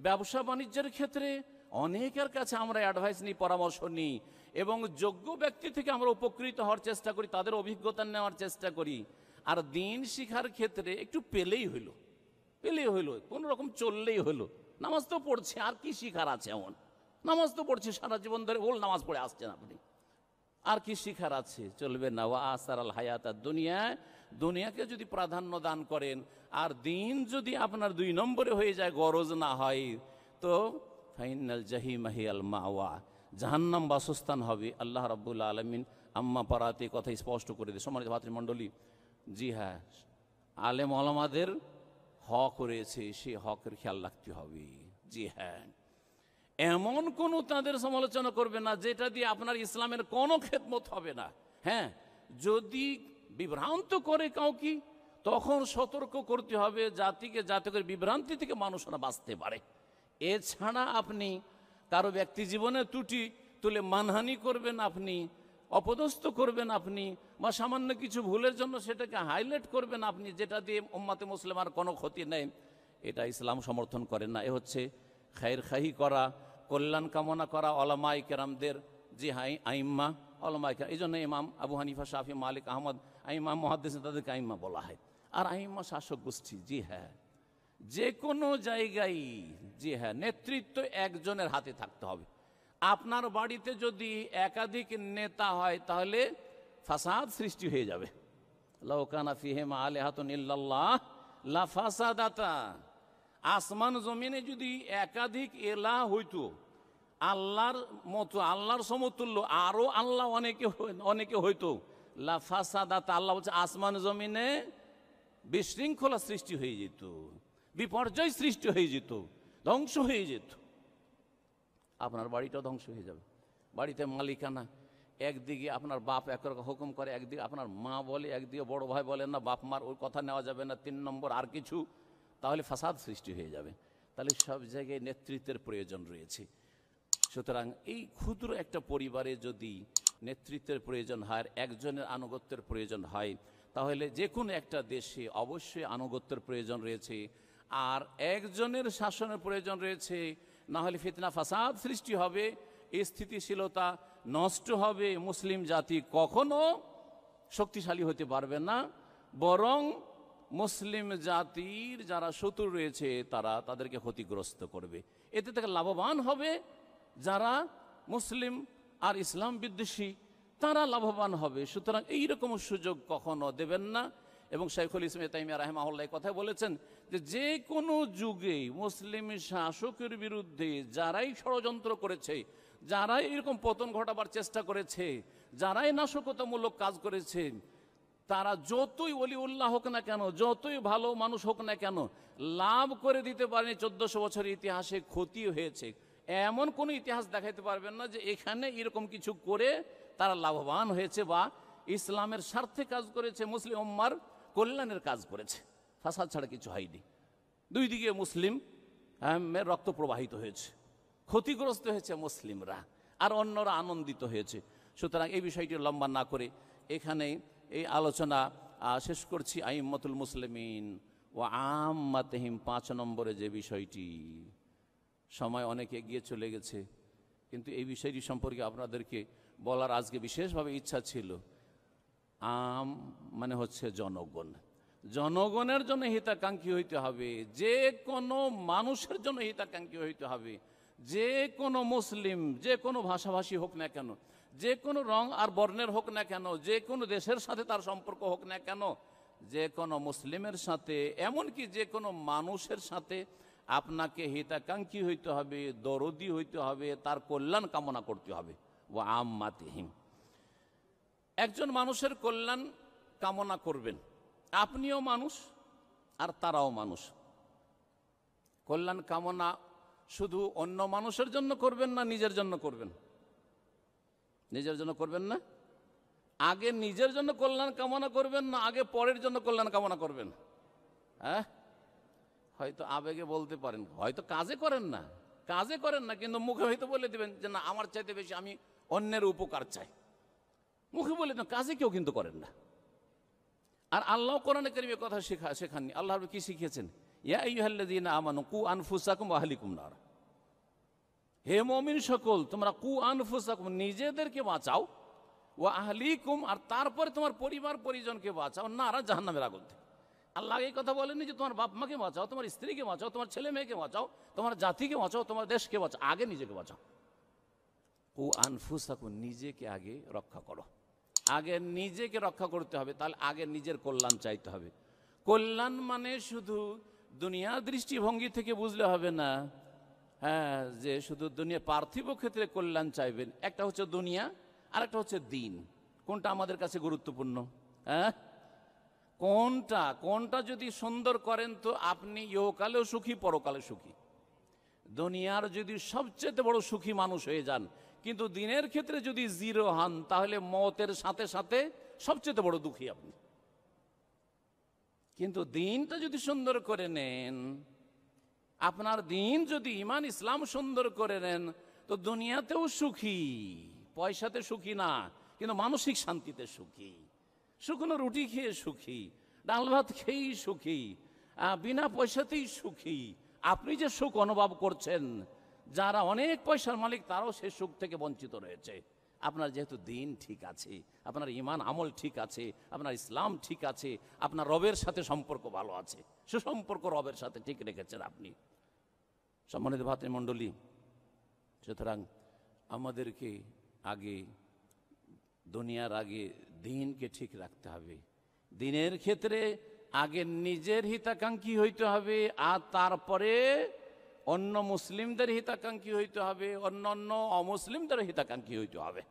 ব্যবসা বাণিজ্যের ক্ষেত্রে। অনেকের কাছে আমরা অ্যাডভাইস নিই, পরামর্শ নিই এবং যোগ্য ব্যক্তি থেকে আমরা উপকৃত হওয়ার চেষ্টা করি, তাদের অভিজ্ঞতা নেওয়ার চেষ্টা করি। আর দিন শিখার ক্ষেত্রে একটু পেলেই হইল পেলেই হইল কোন রকম চললেই হইল। নামাজ তো পড়ছে, আর কি শিখার আছে এমন? নামাজ তো পড়ছে, সারা জীবন ধরে ওল নামাজ পড়ে আসছেন আপনি। আর কি শিখার আছে? চলবে না। ওয়া আসার আল হায়াত আর দুনিয়ায় দুনিয়াকে যদি প্রাধান্য দান করেন, আর দিন যদি আপনার দুই নম্বরে হয়ে যায়, গরজ না হয়, তো ফাইনাল জাহি মাহি আল মাওয়া। জাহান্নাম বাসস্থান হবে। আল্লাহ রাবুল আলমিন আম্মা পারাতে কথা স্পষ্ট করে দিয়ে। সমাজ ভাতৃমণ্ডলী জি হ্যাঁ আলেম আলমাদের হক রয়েছে। সে হকের খেয়াল রাখতে হবে। জি হ্যাঁ। এমন কোনো তাদের সমালোচনা করবে না, যেটা দিয়ে আপনার ইসলামের কোনো খেদমত হবে না। হ্যাঁ যদি বিভ্রান্ত করে কাউকে, তখন সতর্ক করতে হবে, জাতিকে যাতে করে বিভ্রান্তি থেকে মানুষরা বাঁচতে পারে। এছাড়া আপনি কারও ব্যক্তি জীবনে ত্রুটি তুলে মানহানি করবেন আপনি, অপদস্থ করবেন আপনি, বা সামান্য কিছু ভুলের জন্য সেটাকে হাইলাইট করবেন আপনি, যেটা দিয়ে উম্মাতে মুসলিম আর কোনো ক্ষতি নেই, এটা ইসলাম সমর্থন করেন না। এ হচ্ছে খায়ের খাহি করা কল্যাণ কামনা করা অলামাই কেরামদের যে হাই আইম্মা অলামাই এই জন্য ইমাম আবু হানিফা, শাফি, মালিক, আহমদ, আইম্মা মহাদ্দেশ তাদেরকে আইম্মা বলা হয়। আর আইম্মা শাসক গোষ্ঠী, জি হ্যাঁ। যে কোনো জায়গায়, জি হ্যাঁ নেতৃত্ব একজনের হাতে থাকতে হবে। আপনার বাড়িতে যদি একাধিক নেতা হয়, তাহলে ফাসাদ সৃষ্টি হয়ে যাবে। লৌকানা ফিহেম আলেহাতুন ইল্লাল্লাহ, লা ফাসাদাতা। আসমান জমিনে যদি একাধিক এলা হইতো, আল্লাহর মতো, আল্লাহর সমতুল্য আরও আল্লাহ অনেকে অনেকে হইতো, লা ফাসাদাতা, আল্লাহ বলছে, আসমান জমিনে বিশৃঙ্খলা সৃষ্টি হয়ে যেত, বিপর্যয় সৃষ্টি হয়ে যেত, ধ্বংস হয়ে যেত। আপনার বাড়িটাও ধ্বংস হয়ে যাবে। বাড়িতে মালিকানা, একদিকে আপনার বাপ একরকম হুকুম করে, একদিকে আপনার মা বলে, একদিকে বড় ভাই বলেন না বাপ মার ওই কথা নেওয়া যাবে না, তিন নম্বর আর কিছু তাহলে ফাসাদ সৃষ্টি হয়ে যাবে। তাহলে সব জায়গায় নেতৃত্বের প্রয়োজন রয়েছে। সুতরাং এই ক্ষুদ্র একটা পরিবারে যদি নেতৃত্বের প্রয়োজন হয় একজনের আনুগত্যের প্রয়োজন হয়, তাহলে যে কোনো একটা দেশে অবশ্যই আনুগত্যের প্রয়োজন রয়েছে। আর একজনের শাসনের প্রয়োজন রয়েছে, না হলে ফিতনা ফাসাদ সৃষ্টি হবে স্থিতিশীলতা নষ্ট হবে মুসলিম জাতি কখনো শক্তিশালী হতে পারবে না। বরং মুসলিম জাতির যারা শত্রু রয়েছে, তারা তাদেরকে ক্ষতিগ্রস্ত করবে। এতে থেকে লাভবান হবে যারা মুসলিম আর ইসলাম বিদ্বেষী, তারা লাভবান হবে। সুতরাং এইরকম সুযোগ কখনো দেবেন না। এবং শেখুল ইসলাম তাইমিয়া রাহেমাহুল্লাহ কথা বলেছেন যে যে কোনো যুগে মুসলিম শাসকের বিরুদ্ধে যারাই ষড়যন্ত্র করেছে, যারাই এরকম পতন ঘটাবার চেষ্টা করেছে, যারাই নাশকতামূলক কাজ করেছে তারা যতই অলিউল্লাহ হোক না কেন, যতই ভালো মানুষ হোক না কেন, লাভ করে দিতে পারেনি চোদ্দশো বছরের ইতিহাসে ক্ষতি হয়েছে। এমন কোনো ইতিহাস দেখাইতে পারবেন না যে এখানে এরকম কিছু করে তারা লাভবান হয়েছে বা ইসলামের স্বার্থে কাজ করেছে, মুসলিম উম্মার কল্যাণের কাজ করেছে। ফাসাদ ছাড়া কিছু হয়নি। দুই দিকে মুসলিম রক্ত প্রবাহিত হয়েছে। ক্ষতিগ্রস্ত হয়েছে মুসলিমরা, আর অন্যরা আনন্দিত হয়েছে। সুতরাং এই বিষয়টি লম্বা না করে এখানে এই আলোচনা শেষ করছি আইম্মতুল মুসলিমিন ও আম্মাতেহিম, পাঁচ নম্বরে যে বিষয়টি। সময় অনেক এগিয়ে চলে গেছে, কিন্তু এই বিষয়টি সম্পর্কে আপনাদেরকে বলার আজকে বিশেষভাবে ইচ্ছা ছিল। আম মানে হচ্ছে জনগণ। জনগণের জন্য হিতাকাঙ্ক্ষী হইতে হবে, যে কোনো মানুষের জন্য হিতাকাঙ্ক্ষী হইতে হবে, যে কোনো মুসলিম, যে কোনো ভাষাভাষী হোক না কেন। যে কোনো রং আর বর্ণের হোক না কেন, যে কোনো দেশের সাথে তার সম্পর্ক হোক না কেন, যে কোনো মুসলিমের সাথে, এমনকি যে কোনো মানুষের সাথে আপনাকে হিতাকাঙ্ক্ষী হইতে হবে, দরদি হইতে হবে, তার কল্যাণ কামনা করতে হবে। ও আম্মাতিহিম। একজন মানুষের কল্যাণ কামনা করবেন। আপনিও মানুষ আর তারাও মানুষ। কল্যাণ কামনা শুধু অন্য মানুষের জন্য করবেন না, নিজের জন্য করবেন? নিজের জন্য করবেন না? আগে নিজের জন্য কল্যাণ কামনা করবেন না, আগে পরের জন্য কল্যাণ কামনা করবেন? হ্যাঁ? হয়তো আবেগে বলতে পারেন, হয়তো কাজে করেন না, কাজে করেন না, কিন্তু মুখে হয়তো বলে দেবেন যে না, আমার চাইতে বেশি আমি অন্যের উপকার চাই। মুখে বলে দেন কাজে কেউ কিন্তু করেন না। আর আল্লাহ কোরআনে কারিমে কথা শেখা, শেখাননি। আল্লাহ কি শিখিয়েছেন? ইয়া আইয়ুহাল্লাযীনা আমানু কু আনফুসাকুম আহলিকুম নার। হে মুমিন সকল, তোমরা কু আনফুসাকুম, নিজেদেরকে বাঁচাও। ও আহলিকুম, আর তারপরে তোমার পরিবার পরিজনকে বাঁচাও। নারা জাহান্নামের আগুন থেকে। আল্লাহ এই কথা বলেনি যে তোমার বাপ মাকে বাঁচাও, তোমার স্ত্রীকে বাঁচাও, তোমার ছেলে মেয়েকে বাঁচাও, তোমার জাতিকে বাঁচাও, তোমার দেশকে বাঁচাও, আগে নিজেকে বাঁচাও। ও আনফুসাকুম, নিজেকে আগে রক্ষা করো। আগে নিজেকে রক্ষা করতে হবে, তাহলে আগে নিজের কল্যাণ চাইতে হবে। কল্যাণ মানে শুধু দুনিয়ার দৃষ্টিভঙ্গি থেকে বুঝলে হবে না হ্যাঁ যে শুধু দুনিয়া পার্থিব ক্ষেত্রে কল্যাণ চাইবেন, একটা হচ্ছে দুনিয়া আর একটা হচ্ছে দিন। কোনটা আমাদের কাছে গুরুত্বপূর্ণ? হ্যাঁ? কোনটা কোনটা যদি সুন্দর করেন তো আপনি ইহকালেও সুখী পরকালে সুখী। দুনিয়ার যদি সবচেয়ে বড় সুখী মানুষ হয়ে যান, কিন্তু দিনের ক্ষেত্রে যদি জিরো হন, তাহলে মতের সাথে সাথে সবচেয়ে বড় দুঃখী আপনি। কিন্তু দিনটা যদি সুন্দর করে নেন আপনার দিন যদি ইমান ইসলাম সুন্দর করে নেন, তো দুনিয়াতেও সুখী। পয়সাতে সুখী না, কিন্তু মানসিক শান্তিতে সুখী। শুকনো রুটি খেয়ে সুখী, ডাল ভাত খেয়েই সুখী বিনা পয়সাতেই সুখী। আপনি যে সুখ অনুভব করছেন, যারা অনেক পয়সার মালিক, তারাও সে সুখ থেকে বঞ্চিত রয়েছে। আপনার যেহেতু দিন ঠিক আছে, আপনার ইমান আমল ঠিক আছে, আপনার ইসলাম ঠিক আছে, আপনার রবের সাথে সম্পর্ক ভালো আছে, সুসম্পর্ক রবের সাথে ঠিক রেখেছেন আপনি। সম্মানিত ভাতৃমণ্ডলী, সুতরাং আমাদেরকে আগে, দুনিয়ার আগে দিনকে ঠিক রাখতে হবে। দিনের ক্ষেত্রে আগে নিজের হিতাকাঙ্ক্ষী হইতে হবে, আর তারপরে অন্য মুসলিমদের হিতাকাঙ্ক্ষী হইতে হবে, অন্য অন্য অমুসলিমদের হিতাকাঙ্ক্ষী হইতে হবে।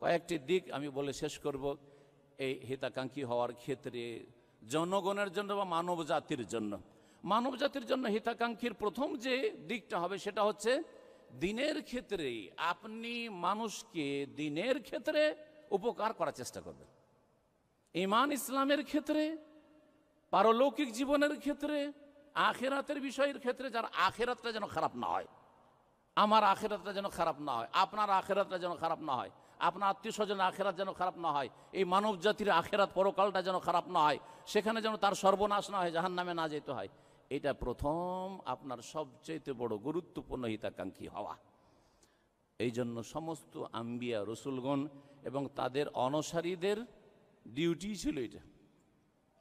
কয়েকটি দিক আমি বলে শেষ করব। এই হিতাকাঙ্ক্ষী হওয়ার ক্ষেত্রে জনগণের জন্য বা মানব জাতির জন্য। মানব জাতির জন্য হিতাকাঙ্ক্ষীর প্রথম যে দিকটা হবে সেটা হচ্ছে দিনের ক্ষেত্রে আপনি মানুষকে দিনের ক্ষেত্রে উপকার করার চেষ্টা করবেন। ইমান ইসলামের ক্ষেত্রে, পারলৌকিক জীবনের ক্ষেত্রে আখেরাতের বিষয়ের ক্ষেত্রে যার আখেরাতটা যেন খারাপ না হয়। আমার আখেরাতটা যেন খারাপ না হয়, আপনার আখেরাতটা যেন খারাপ না হয়, আপনার আত্মীয় স্বজনের আখেরাত যেন খারাপ না হয়, এই মানব জাতির আখেরাত পরকালটা যেন খারাপ না হয়, সেখানে যেন তার সর্বনাশ না হয় জাহান নামে না যেতে হয়, এটা প্রথম আপনার সবচেয়ে বড় গুরুত্বপূর্ণ হিতাকাঙ্ক্ষী হওয়া। এই জন্য সমস্ত আম্বিয়া রসুলগণ এবং তাদের অনসারীদের ডিউটি ছিল এটা।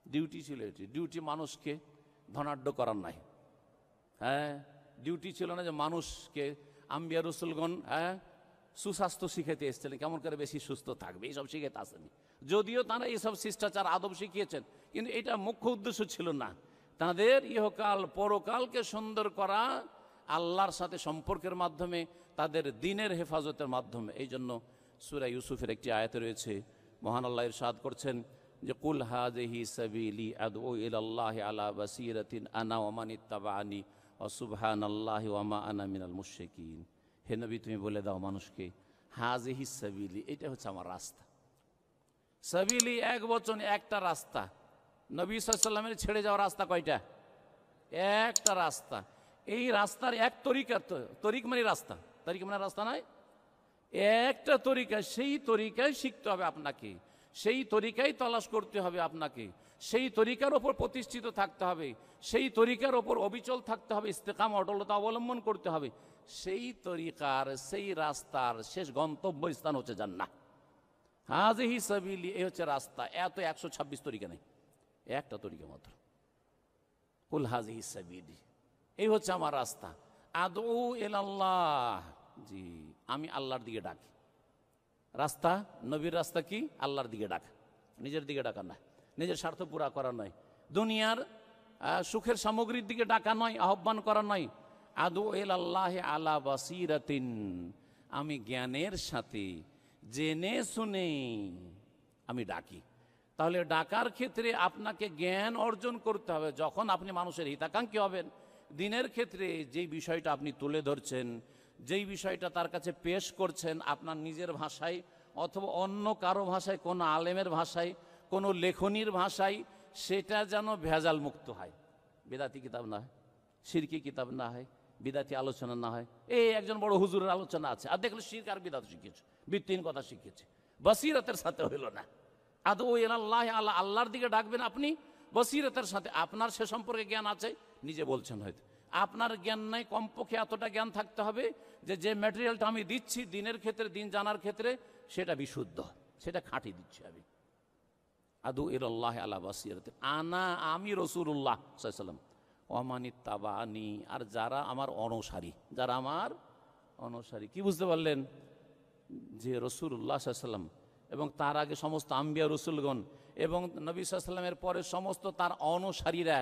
ডিউটি ছিল এটি। ডিউটি মানুষকে ধনাঢ্য করার নাই। হ্যাঁ? ডিউটি ছিল না যে মানুষকে আম্বিয়া রসুলগণ হ্যাঁ? সুস্বাস্থ্য শিখাতে এসেছিলেন, কেমন করে বেশি সুস্থ থাকবে, এইসব শিখাতে আসেনি। যদিও তারা এইসব শিষ্টাচার আদব শিখিয়েছেন, কিন্তু এটা মুখ্য উদ্দেশ্য ছিল না। তাদের ইহকাল, পরকালকে সুন্দর করা আল্লাহর সাথে সম্পর্কের মাধ্যমে, তাদের দিনের হেফাজতের মাধ্যমে। এই জন্য সুরা ইউসুফের একটি আয়াতে রয়েছে, মহান আল্লাহ ইরশাদ করছেন যে কুল হাজহি সাবিলি আদউ ইলাল্লাহি আলা বাসিরাতিন আনা ওয়া মান ইত্তাবাআনি ওয়া সুবহানাল্লাহি ওয়া মা আনা মিনাল মুশরিকিন হে নবী, তুমি বলে দাও মানুষকে, হাজহি সাবিলি এটা হচ্ছে আমার রাস্তা। সাবিলি এক বচন, একটা রাস্তা। নবী সাল্লামের ছেড়ে যাওয়া রাস্তা কয়টা? একটা রাস্তা। এই রাস্তার এক তরিকা তরিক মানে রাস্তা। তরিক মানে রাস্তা নয়। একটা তরিকা, সেই তরিকায় শিখতে হবে আপনাকে। সেই তরিকাই তলাশ করতে হবে আপনাকে। সেই তরিকার ওপর প্রতিষ্ঠিত থাকতে হবে। সেই তরিকার ওপর অবিচল থাকতে হবে। ইস্তেকাম অটলতা অবলম্বন করতে হবে। সেই তরিকার, সেই রাস্তার শেষ গন্তব্য স্থান হচ্ছে জান্নাহ। হাজহি সাবিলি এই হচ্ছে রাস্তা। এত একশো ছাব্বিশ তরিকা নেই। একটা তরিকা মাত্র। কুল হাজহি সাবিলি। এই হচ্ছে আমার রাস্তা। আদৌ এলাল্লাহ জি, আমি আল্লাহর দিকে ডাকি। রাস্তা, নবীর রাস্তা কি? আল্লাহর দিকে ডাকা। নিজের দিকে ডাকা না নিজের স্বার্থ পুরা করা নয়। দুনিয়ার সুখের সামগ্রীর দিকে ডাকা নয়, আহ্বান করা নয়। আদৌ এল আল্লাহ আলা বাসিরাতিন। আমি জ্ঞানের সাথে। জেনে শুনে আমি ডাকি। তাহলে ডাকার ক্ষেত্রে আপনাকে জ্ঞান অর্জন করতে হবে। যখন আপনি মানুষের হিতাকাঙ্ক্ষী হবেন, দিনের ক্ষেত্রে যেই বিষয়টা আপনি তুলে ধরছেন যেই বিষয়টা তার কাছে পেশ করছেন আপনার নিজের ভাষায়, অথবা অন্য কারও ভাষায়, কোনো আলেমের ভাষায়, কোনো লেখনির ভাষায়, সেটা যেন ভেজাল মুক্ত হয়। বেদাতি কিতাব না হয়, সিরকি কিতাব না হয়, বিদাতি আলোচনা না হয়। এই একজন বড় হুজুরের আলোচনা আছে। আর দেখলে শিরক আর বিদাত শিখেছে বৃত্তিহীন কথা শিখেছে বসিরতের সাথে হইল না। আদৌ আল্লাহ আল্লাহ, আল্লাহর দিকে ডাকবেন আপনি? বসিরতের সাথে আপনার সে সম্পর্কে জ্ঞান আছে? নিজে বলছেন হয়তো। আপনার জ্ঞান নাই, কমপক্ষে এতটা জ্ঞান থাকতে হবে যে যে ম্যাটেরিয়ালটা আমি দিচ্ছি, দিনের ক্ষেত্রে, দিন জানার ক্ষেত্রে, সেটা বিশুদ্ধ, সেটা খাঁটি দিচ্ছি আমি। আদু ইল্লাহ আলা আনা আমি রসুল্লাহ সাল্লাম। তাবানি আর যারা আমার অনসারী, যারা আমার অনসারী, কি বুঝতে পারলেন? যে রসুল্লাহ সাল্লাম এবং তার আগে সমস্ত আম্বিয়া রসুলগণ এবং নবী সাল্লামের পরে সমস্ত তার অনুসারীরা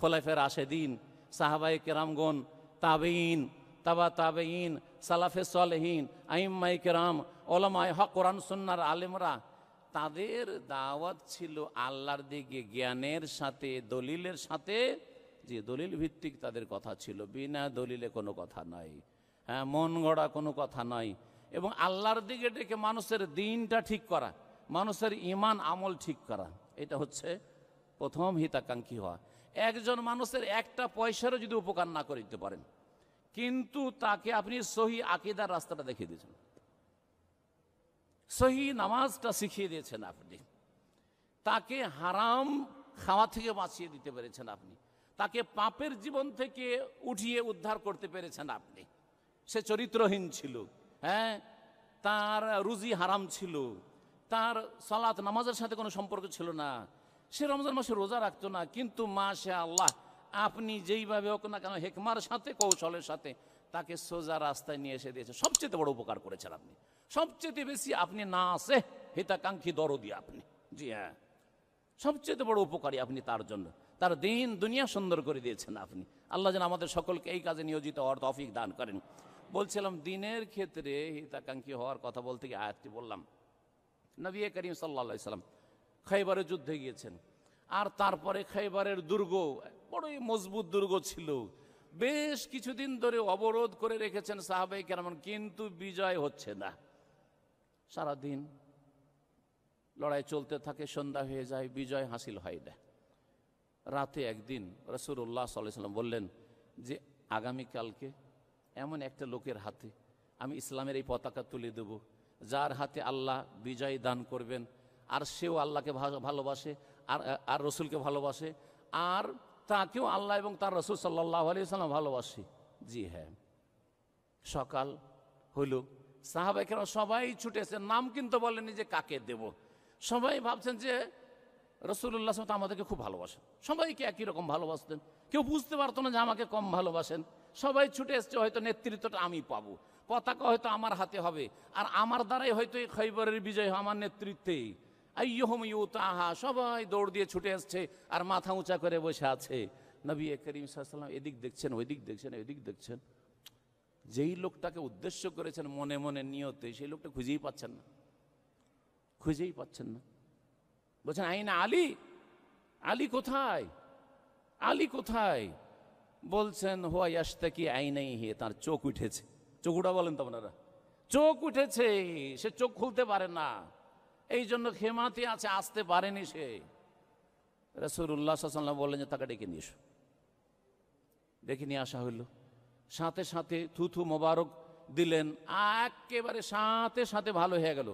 খোলাফের আশেদিন সাহাবাই কেরামগণ তাবেইন তাবা তাবেইন সালাফে সালেহীন আইম্মাই কেরাম, ওলামায় হক, কোরআন, সুন্নার আলেমরা, তাদের দাওয়াত ছিল আল্লাহর দিকে জ্ঞানের সাথে, দলিলের সাথে, যে দলিল ভিত্তিক তাদের কথা ছিল। বিনা দলিলে কোনো কথা নাই। হ্যাঁ মন গড়া কোনো কথা নাই। এবং আল্লাহর দিকে ডেকে মানুষের দিনটা ঠিক করা, মানুষের ইমান আমল ঠিক করা, এটা হচ্ছে প্রথম হিতাকাঙ্ক্ষী হওয়া। একজন মানুষের একটা পয়সারও যদি উপকার না করে দিতে পারেন, কিন্তু তাকে আপনি সহি আকিদার রাস্তাটা দেখিয়ে দিয়েছেন। সহি নামাজটা শিখিয়ে দিয়েছেন আপনি। তাকে হারাম খাওয়া থেকে বাঁচিয়ে দিতে পেরেছেন আপনি। তাকে পাপের জীবন থেকে উঠিয়ে উদ্ধার করতে পেরেছেন আপনি। সে চরিত্রহীন ছিল হ্যাঁ? তার রুজি হারাম ছিল। তার সালাত নামাজের সাথে কোনো সম্পর্ক ছিল না। সে রমজান মাসে রোজা রাখতো না, কিন্তু মাসে আল্লাহ আপনি যেইভাবে হোক না কেন হেকমার সাথে, কৌশলের সাথে তাকে সোজা রাস্তায় নিয়ে এসে দিয়েছে। সবচেয়ে বড় উপকার করেছেন আপনি। সবচেয়ে বেশি আপনি না আসে, হিতাকাঙ্ক্ষী দরদি আপনি। জি হ্যাঁ। সবচেয়ে বড় উপকারী আপনি তার জন্য। তার দিন দুনিয়া সুন্দর করে দিয়েছেন আপনি। আল্লাহ যেন আমাদের সকলকে এই কাজে নিয়োজিত হওয়ার তফিক দান করেন। বলছিলাম, দিনের ক্ষেত্রে হিতাকাঙ্ক্ষী হওয়ার কথা বলতে গিয়ে আয়াতটি বললাম। নবী করিম সাল্লা সাল্লাম খৈবারের যুদ্ধে গিয়েছেন। আর তারপরে খাইবারের দুর্গ, বড়ই মজবুত দুর্গ ছিল। বেশ কিছুদিন ধরে অবরোধ করে রেখেছেন সাহাবাই কেরামন কিন্তু বিজয় হচ্ছে না। সারাদিন লড়াই চলতে থাকে, সন্ধ্যা হয়ে যায়, বিজয় হাসিল হয় না। রাতে একদিন রসুল্লাহ সাল্লাম বললেন যে, আগামীকালকে এমন একটা লোকের হাতে আমি ইসলামের এই পতাকা তুলে দেব, যার হাতে আল্লাহ বিজয় দান করবেন আর সেও আল্লাহকে ভালোবাসে, আর আর রসুলকে ভালোবাসে, আর তাকেও আল্লাহ এবং তার রসুল সাল্লাহ আলি সাল্লাম ভালোবাসে। জি হ্যাঁ। সকাল হইল। সাহাবাইকেরা সবাই ছুটেছে, নাম কিন্তু বলেনি যে কাকে দেব। সবাই ভাবছেন যে রসুল্লাহ তো আমাদেরকে খুব ভালোবাসেন। সবাইকে একই রকম ভালোবাসতেন। কেউ বুঝতে পারতো না যে আমাকে কম ভালোবাসেন। সবাই ছুটে এসছে, হয়তো নেতৃত্বটা আমি পাবো। পতাকা হয়তো আমার হাতে হবে, আর আমার দ্বারাই হয়তো এই খৈবরের বিজয় আমার নেতৃত্বে আইয়হম ইউতাহা সবাই দৌড় দিয়ে ছুটে আসছে আর মাথা উঁচা করে বসে আছে। নবী করিম সাল্লাম এদিক দেখছেন, ওইদিক দেখছেন ওইদিক দেখছেন। যেই লোকটাকে উদ্দেশ্য করেছেন মনে মনে নিয়তে, সেই লোকটা খুঁজেই পাচ্ছেন না। খুঁজেই পাচ্ছেন না। বলছেন, আইনা আলী? আলী কোথায়? আলী কোথায়? বলছেন, হোয়া ইয়াসটা কি আইনাই হে তার চোখ উঠেছে। চোখ উঠা বলেন তো আপনারা। চোখ উঠেছে, সে চোখ খুলতে পারে না। এই জন্য খেমাতে আছে, আসতে পারেনি সে। রসুল্লাহ সাল্লাম বললেন যে, তাকে ডেকে নিয়ে এসো। ডেকে নিয়ে আসা হইল। সাথে সাথে থুথু মোবারক দিলেন, একেবারে সাথে সাথে ভালো হয়ে গেল।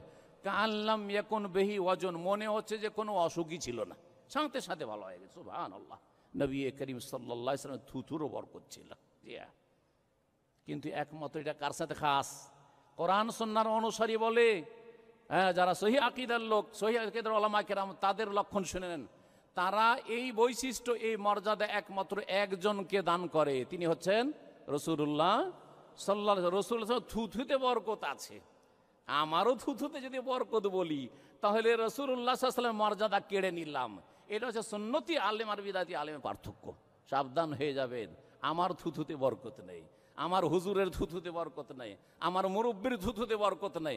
কাল্লাম এখন বেহি ওজন মনে হচ্ছে যে কোনো অসুখই ছিল না। সাথে সাথে ভালো হয়ে গেছে ভান আল্লাহ নবী করিম সাল্লাহ ইসলাম থুথুরও বর করছিল জি হ্যাঁ। কিন্তু একমাত্র এটা কার সাথে খাস? কোরআন সন্ন্যার অনুসারী বলে হ্যাঁ যারা সহি আকিদার লোক, সহি আকিদার ওলামা কেরাম, তাদের লক্ষণ শুনে নেন। তারা এই বৈশিষ্ট্য, এই মর্যাদা একমাত্র একজনকে দান করে। তিনি হচ্ছেন রসুল্লাহ সাল্লাহ রসুল থুথুতে বরকত আছে। আমারও থুথুতে যদি বরকত বলি, তাহলে রসুল্লাহ সাল্লামের মর্যাদা কেড়ে নিলাম। এটা হচ্ছে সুন্নতি আলেম আর বিদাতি আলেমের পার্থক্য। সাবধান হয়ে যাবেন, আমার থুথুতে বরকত নেই। আমার হুজুরের থুথুতে বরকত নেই, আমার মুরব্বীর থুথুতে বরকত নেই,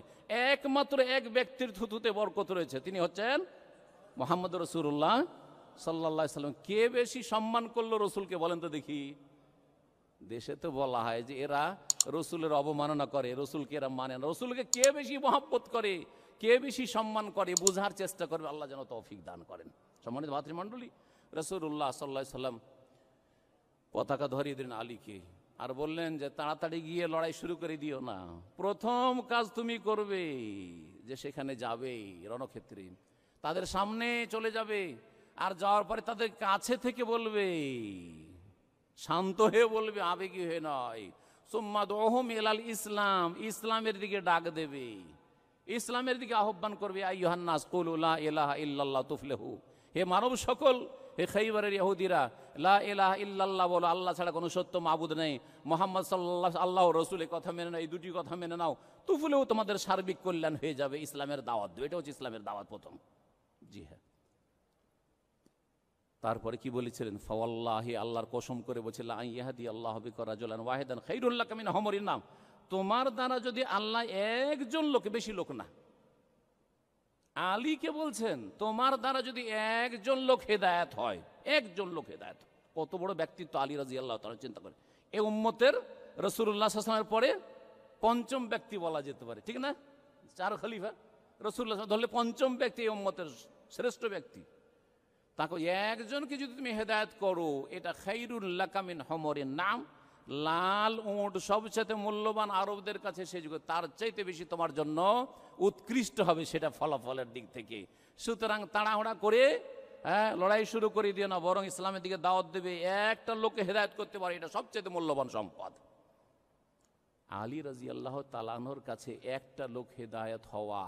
একমাত্র এক ব্যক্তির থুথুতে বরকত রয়েছে, তিনি হচ্ছেন মোহাম্মদ রসুল্লাহ সাল্লাহ সাল্লাম। কে বেশি সম্মান করল রসুলকে বলেন তো দেখি। দেশে তো বলা হয় যে এরা রসুলের অবমাননা করে, রসুলকে এরা মানে না। রসুলকে কে বেশি মহাব্বত করে, কে বেশি সম্মান করে, বোঝার চেষ্টা করবে, আল্লাহ যেন তৌফিক দান করেন। সম্মানিত ভাতৃমণ্ডলী রসুল্লাহ সাল্লাহ সাল্লাম, পতাকা ধরিয়ে দিলেন আলীকে। আর বললেন যে তাড়াতাড়ি গিয়ে লড়াই শুরু করে দিও না। প্রথম কাজ তুমি করবে যে সেখানে যাবে রণক্ষেত্রে। তাদের সামনে চলে যাবে আর যাওয়ার পরে তাদের কাছে থেকে বলবে, শান্ত হয়ে বলবে, আবেগী হয়ে নয়। সোম্মাদ ওহম এলাল ইসলাম, ইসলামের দিকে ডাক দেবে। ইসলামের দিকে আহ্বান করবে, আই আইহান্নাস কুলুলা এলাহা ইল্লাল্লাহ তুফলেহু। হে মানব সকল হে খৈবারের ইহুদিরা, লা এলাহ ইল্লাল্লাহ বলো, আল্লাহ ছাড়া কোনো সত্য মাবুদ নেই। মোহাম্মদ সাল্লাহ আল্লাহ রসুলের কথা মেনে নাও, এই দুটি কথা মেনে নাও। তুফলেও তোমাদের সার্বিক কল্যাণ হয়ে যাবে ইসলামের দাওয়াত এটা হচ্ছে ইসলামের দাওয়াত প্রথম। জি হ্যাঁ। তারপরে কি বলেছিলেন? ফাওয়াল্লাহি, আল্লাহর কসম করে বলছিল ইহাদি আল্লাহ বিকরাজুলান ওয়াহিদান খৈরুল্লাহ কামিন হমরির নাম। তোমার দ্বারা যদি আল্লাহ একজন লোক, বেশি লোক না আলীকে বলছেন, তোমার দ্বারা যদি একজন লোক হেদায়াত হয়, একজন লোক হেদায়াত। কত বড় ব্যক্তিত্ব আলী রাজি আল্লাহ তারা চিন্তা করে। এ উম্মতের রসুল্লাহ আসলামের পরে পঞ্চম ব্যক্তি বলা যেতে পারে, ঠিক না? চার খলিফা। রসুল্লাহ ধরলে পঞ্চম ব্যক্তি এই উম্মতের শ্রেষ্ঠ ব্যক্তি। তাকে একজনকে যদি তুমি হেদায়ত করো, এটা খাইরুল্লাহ কামিন হমরের নাম। লাল উঁট সবচেয়ে মূল্যবান আরবদের কাছে সেই যুগে, তার চাইতে বেশি তোমার জন্য উৎকৃষ্ট হবে সেটা ফলাফলের দিক থেকে। সুতরাং তাড়াহুড়া করে হ্যাঁ লড়াই শুরু করে দিও না, বরং ইসলামের দিকে দাওয়াত দেবে, একটা লোককে হেদায়ত করতে পারে, এটা সবচেয়ে মূল্যবান সম্পদ। আলী রাজি আল্লাহ তালানোর কাছে একটা লোক হেদায়ত হওয়া,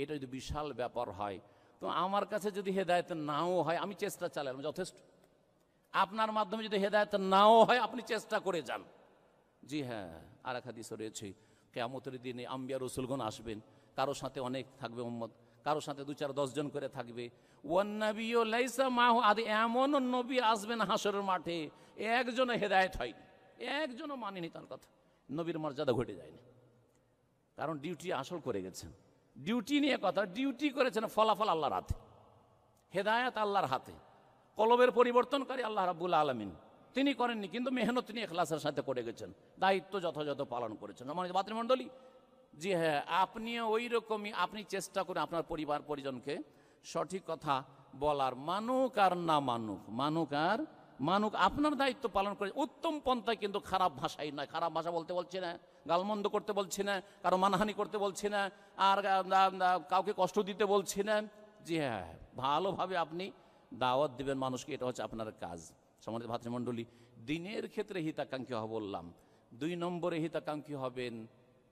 এটা যদি বিশাল ব্যাপার হয়, তো আমার কাছে যদি হেদায়ত নাও হয়, আমি চেষ্টা চালালাম, যথেষ্ট। আপনার মাধ্যমে যদি হেদায়ত নাও হয়, আপনি চেষ্টা করে যান। জি হ্যাঁ আর এক হাদিস রয়েছে, কেয়ামতের দিনে আম্বিয়া রসুলগণ আসবেন, কারও সাথে অনেক থাকবে মোহাম্মদ কারও সাথে দু চার দশজন করে থাকবে। ওয়ান্নাবিও লাইসা মাহ, আদি এমন নবী আসবেন হাসরের মাঠে, একজনও হেদায়ত হয়নি, একজনও মানেনি তার কথা। নবীর মর্যাদা ঘটে যায়নি। কারণ ডিউটি আসল করে গেছেন। ডিউটি নিয়ে কথা, ডিউটি করেছেন ফলাফল আল্লাহর হাতে। হেদায়াত আল্লাহর হাতে। কলবের পরিবর্তনকারী আল্লাহ রাবুল আলমিন। তিনি করেননি, কিন্তু মেহনত তিনি এখলাসের সাথে করে গেছেন। দায়িত্ব যথাযথ পালন করেছেন। আমার মাতৃমণ্ডলী জি হ্যাঁ আপনিও ওই রকমই আপনি চেষ্টা করে আপনার পরিবার পরিজনকে সঠিক কথা বলার, মানুক আর না মানুক মানুক আর মানুক আপনার দায়িত্ব পালন করে, উত্তম পন্থায় কিন্তু খারাপ ভাষাই নয়। খারাপ ভাষা বলতে বলছি না, গালমন্দ করতে বলছি না, কারও মানহানি করতে বলছি না, আর কাউকে কষ্ট দিতে বলছি না। জি হ্যাঁ ভালোভাবে আপনি দাওয়াত দিবেন মানুষকে, এটা হচ্ছে আপনার কাজ। সমাজ ভাতৃমণ্ডলী দিনের ক্ষেত্রে হিতাকাঙ্ক্ষী হব বললাম। দুই নম্বরে হিতাকাঙ্ক্ষী হবেন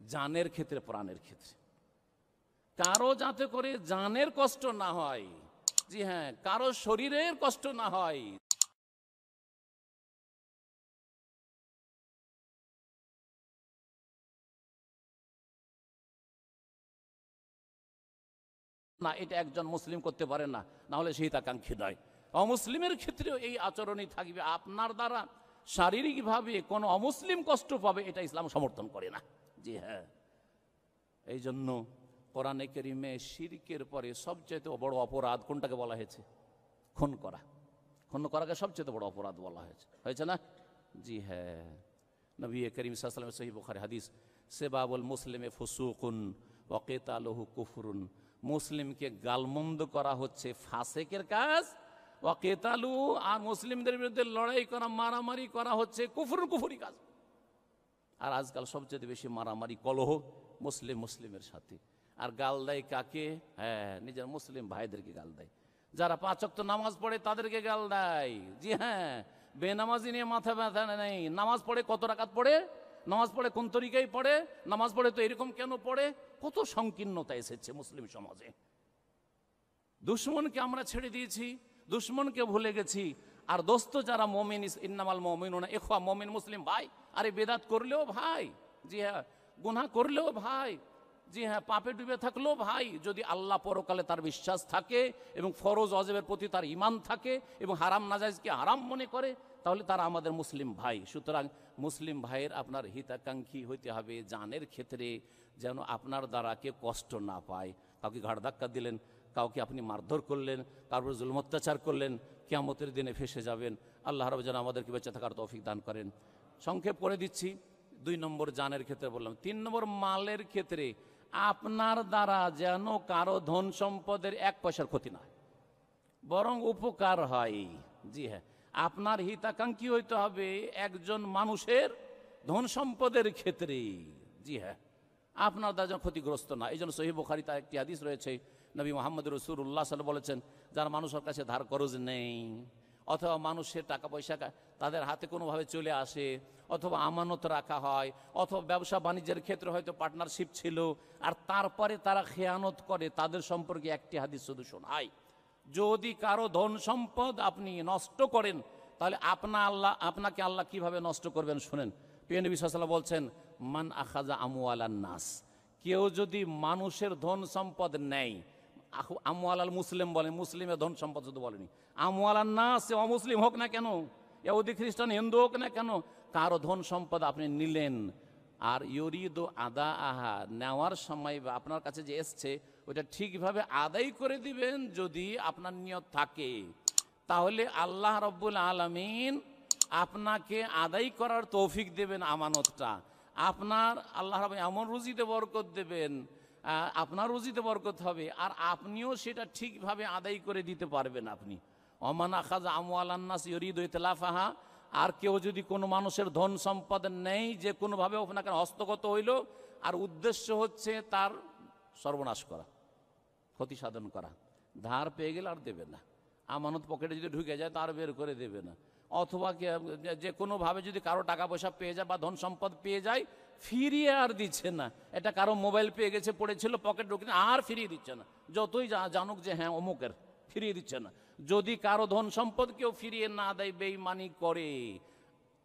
জানের ক্ষেত্রে, প্রাণের ক্ষেত্রে। কারও যাতে করে জানের কষ্ট না হয়, জি হ্যাঁ কারও শরীরের কষ্ট না হয় না, এটা একজন মুসলিম করতে পারে না হলে হিতাকাঙ্ক্ষী নয়। অমুসলিমের ক্ষেত্রেও এই আচরণই থাকবে। আপনার দ্বারা শারীরিকভাবে কোনো অমুসলিম কষ্ট পাবে, এটা ইসলাম সমর্থন করে না। জি হ্যাঁ। এই জন্য কোরআনে কেরিমে শিরকের পরে সবচেয়ে বড় অপরাধ কোনটাকে বলা হয়েছে? খুন করা। খুন করাকে সবচেয়ে বড় অপরাধ বলা হয়েছে। হয়েছে না? জি হ্যাঁ। নবী করিম সাল্লামের সহি বুখারি হাদিস, সেবাবুল মুসলিমে ফুসুকুন ওকেতালহু কুফরুন মুসলিমকে গালমন্দ করা হচ্ছে ফাসেকের কাজ ওকেতালু আর মুসলিমদের বিরুদ্ধে লড়াই করা, মারামারি করা হচ্ছে কুফুর কুফুরি কাজ। আর আজকাল সবচেয়ে বেশি মারামারি কলহ মুসলিম মুসলিমের সাথে। আর গাল দেয় কাকে? হ্যাঁ নিজের মুসলিম ভাইদেরকে গাল দেয়। যারা পাঁচক্ত নামাজ পড়ে তাদেরকে গাল দেয়। জি হ্যাঁ বেনামাজি নিয়ে মাথা ব্যথা নেই। নামাজ পড়ে কত রাকাত পড়ে? নামাজ পড়ে কোন তরিকায় পড়ে? নামাজ পড়ে তো এরকম কেন পড়ে? কত সংকীর্ণতা এসেছে মুসলিম সমাজে। দুশ্মনকে আমরা ছেড়ে দিয়েছি, দুশ্মনকে ভুলে গেছি। আর দোস্ত যারা মমিন, ইন্নামাল মমিন এখোয়া মমিন মুসলিম ভাই, আরে বেদাত করলেও ভাই, জি হ্যাঁ গুনাহ করলেও ভাই, জি হ্যাঁ পাপে ডুবে থাকলেও ভাই, যদি আল্লাহ পরকালে তার বিশ্বাস থাকে এবং ফরজ, অজেবের প্রতি তার ইমান থাকে এবং হারাম নাজাইজকে হারাম মনে করে তাহলে তারা আমাদের মুসলিম ভাই। সুতরাং মুসলিম ভাইয়ের আপনার হিতাকাঙ্ক্ষী হইতে হবে, জানের ক্ষেত্রে যেন আপনার দ্বারা কেউ কষ্ট না পায়। কাউকে ঘাড় ধাক্কা দিলেন, কাউকে আপনি মারধর করলেন, কারোর জুলম অত্যাচার করলেন, কিয়ামতের দিনে ফেসে যাবেন। আল্লাহ রব যেন আমাদেরকে বেঁচে থাকার তৌফিক দান করেন। সংক্ষেপ করে দিচ্ছি, দুই নম্বর জানের ক্ষেত্রে বললাম, তিন নম্বর মালের ক্ষেত্রে আপনার দ্বারা যেন কারও ধন সম্পদের এক পয়সার ক্ষতি না বরং উপকার হয়। জি হ্যাঁ আপনার হিতাকাঙ্ক্ষী হইতে হবে একজন মানুষের ধন সম্পদের ক্ষেত্রে। জি হ্যাঁ আপনার দ্বারা যেন ক্ষতিগ্রস্ত না এই জন্য সহি বুখারি তার একটি হাদিস রয়েছে, নবী মোহাম্মদ রসুল্লাহ সাল বলেছেন, যারা মানুষের কাছে ধার করজ নেই, অথবা মানুষের টাকা পয়সা তাদের হাতে কোনোভাবে চলে আসে, অথবা আমানত রাখা হয়, অথবা ব্যবসা বাণিজ্যের ক্ষেত্রে হয়তো পার্টনারশিপ ছিল, আর তারপরে তারা খেয়ানত করে, তাদের সম্পর্কে একটি হাদিস শুধু শোনায়। যদি কারও ধন সম্পদ আপনি নষ্ট করেন, তাহলে আপনা আল্লাহ, আপনাকে আল্লাহ কীভাবে নষ্ট করবেন শুনেন? প্রিয় নবী সাল্লাল্লাহু বলছেন, মান আখাজা আমুয়ালান নাস। কেউ যদি মানুষের ধন সম্পদ নেয় আমুয়ালাল মুসলিম বলেন মুসলিমের ধন সম্পদ শুধু বলেনি। আমুয়ালান নাস, সে অমুসলিম হোক না কেন ইহুদি খ্রিস্টান, হিন্দু হোক না কেন, কারও ধন সম্পদ আপনি নিলেন। আর ইউরিদ আদা আহা নেওয়ার সময় বা আপনার কাছে যে এসছে ওটা ঠিকভাবে আদায় করে দিবেন যদি আপনার নিয়ত থাকে। তাহলে আল্লাহ রব্বুল আলমিন আপনাকে আদায় করার তৌফিক দেবেন আমানতটা। আপনার আল্লাহ রব এমন রুজিতে বরকত দেবেন আপনার রুজিতে বরকত হবে আর আপনিও সেটা ঠিকভাবে আদায় করে দিতে পারবেন আপনি। অমান আখাজ আমু আল্লান্নাস ইরিদ ইতলাফাহা, আর কেউ যদি কোনো মানুষের ধন সম্পদ নেই, যে কোনোভাবে আপনাকে হস্তগত হইল, আর উদ্দেশ্য হচ্ছে তার সর্বনাশ করা। ক্ষতি সাধন করা। ধার পেয়ে গেলে আর দেবে না। আমানত পকেটে যদি ঢুকে যায়, তার বের করে দেবে না। অথবা যে- কোনোভাবে যদি কারও টাকা পয়সা পেয়ে যায় বা ধন সম্পদ পেয়ে যায়, ফিরিয়ে আর দিচ্ছে না। এটা কারও মোবাইল পেয়ে গেছে, পড়েছিল, পকেট ঢুকে আর ফিরিয়ে দিচ্ছে না। যতই জানুক যে হ্যাঁ অমুকের, ফিরিয়ে দিচ্ছে না। যদি কারও ধন সম্পদ কেউ ফিরিয়ে না দেয় বেইমানি করে।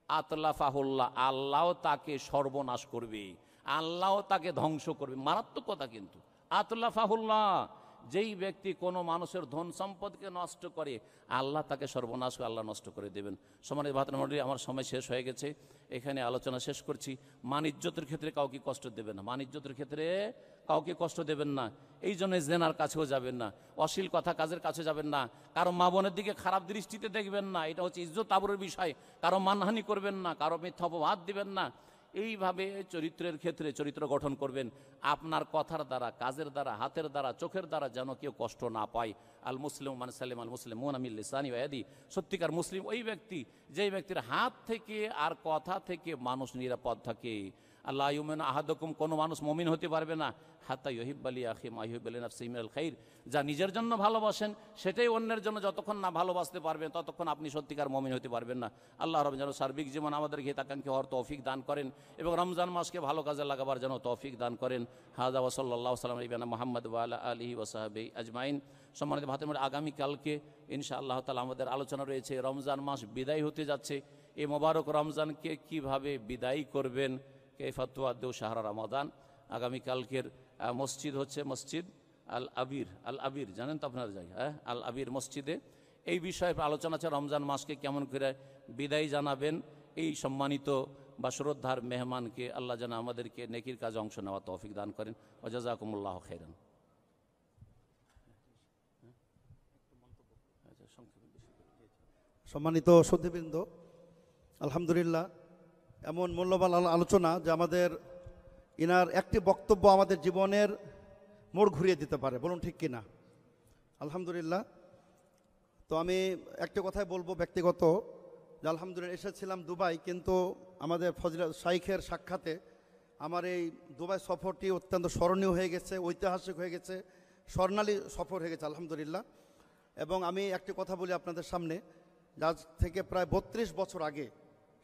আতলাফাহুল্লাহ, আল্লাহ তাকে সর্বনাশ করবে। আল্লাহ তাকে ধ্বংস করবে। মারাত্মক কথা কিন্তু। আতলাফাহুল্লাহ যেই ব্যক্তি কোনো মানুষের ধন সম্পদকে নষ্ট করে, আল্লাহ তাকে সর্বনাশ আল্লাহ নষ্ট করে দেবেন। সমানের ভাতন মন্ডলী আমার সময় শেষ হয়ে গেছে। এখানে আলোচনা শেষ করছি। মানিজ্যতের ক্ষেত্রে কাউকে কষ্ট দেবেন না। মানিজ্যতের ক্ষেত্রে কাউকে কষ্ট দেবেন না। এই জন্য জেনার কাছেও যাবেন না। অশ্লীল কথা কাজের কাছে যাবেন না। কারও মা বোনের দিকে খারাপ দৃষ্টিতে দেখবেন না। এটা হচ্ছে ইজ্জত আবরের বিষয়। কারও মানহানি করবেন না। কারও মিথ্যা অপবাদ দিবেন না। এইভাবে চরিত্রের ক্ষেত্রে চরিত্র গঠন করবেন। আপনার কথার দ্বারা, কাজের দ্বারা, হাতের দ্বারা, চোখের দ্বারা যেন কেউ কষ্ট না পায়। আল মুসলিম মানে সালিম আল মুসলিম মোনামিল সানি ওয়াদি সত্যিকার মুসলিম ওই ব্যক্তি, যেই ব্যক্তির হাত থেকে আর কথা থেকে মানুষ নিরাপদ থাকে। আল্লাহ ইউমেন আহাদকুম, কোনো মানুষ মমিন হতে পারবে না। হাত্তা ইহিব আলী আহিম আহিব আলী নাফসিম আল খাইর। যা নিজের জন্য ভালোবাসেন, সেটাই অন্যের জন্য যতক্ষণ না ভালোবাসতে পারবেন, ততক্ষণ আপনি সত্যিকার মমিন হতে পারবেন না। আল্লাহ রব যেন সার্বিক জীবন আমাদের হিতাকাঙ্ক্ষী হওয়ার তৌফিক দান করেন এবং রমজান মাসকে ভালো কাজে লাগাবার যেন তৌফিক দান করেন। হাজা ওসল্লাহ সাল্লাম ইবানা মোহাম্মদ ওয়ালা আলহি ওসাহাবি আজমাইন। সম্মানিত ভাতের মধ্যে আগামীকালকে ইনশা আল্লাহ তালা আমাদের আলোচনা রয়েছে, রমজান মাস বিদায় হতে যাচ্ছে। এই মোবারক রমজানকে কীভাবে বিদায় করবেন কেফাতুয়াদ্দৌ শাহরা রমাদান। আগামীকালকের মসজিদ হচ্ছে মসজিদ আল আবির আল আবির, জানেন তো আপনার জায়গা হ্যাঁ? আল আবির মসজিদে। এই বিষয়ে আলোচনা আছে, রমজান মাসকে কেমন করে বিদায় জানাবেন। এই সম্মানিত বা শ্রদ্ধার মেহমানকে আল্লাহ যেন আমাদেরকে নেকির কাজে অংশ নেওয়া তৌফিক দান করেন। ওজাজাকুমুল্লাহ খেরান। সম্মানিত সত্যবৃন্দ আলহামদুলিল্লাহ এমন মূল্যবান আলোচনা যে আমাদের ইনার একটি বক্তব্য আমাদের জীবনের মোড় ঘুরিয়ে দিতে পারে, বলুন ঠিক কিনা? আলহামদুলিল্লাহ। তো আমি একটা কথাই বলব ব্যক্তিগত, যে আলহামদুলিল্লাহ এসেছিলাম দুবাই, কিন্তু আমাদের ফজল শাইখের সাক্ষাতে আমার এই দুবাই সফরটি অত্যন্ত স্মরণীয় হয়ে গেছে, ঐতিহাসিক হয়ে গেছে, স্বর্ণালী সফর হয়ে গেছে, আলহামদুলিল্লাহ। এবং আমি একটি কথা বলি আপনাদের সামনে আজ থেকে প্রায় বত্রিশ বছর আগে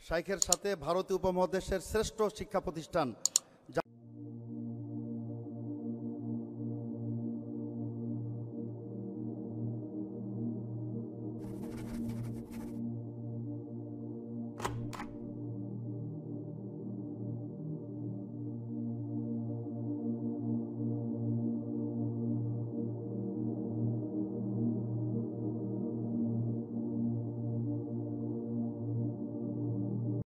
শাইখের সাথে ভারতীয় উপমহাদেশের শ্রেষ্ঠ শিক্ষা প্রতিষ্ঠান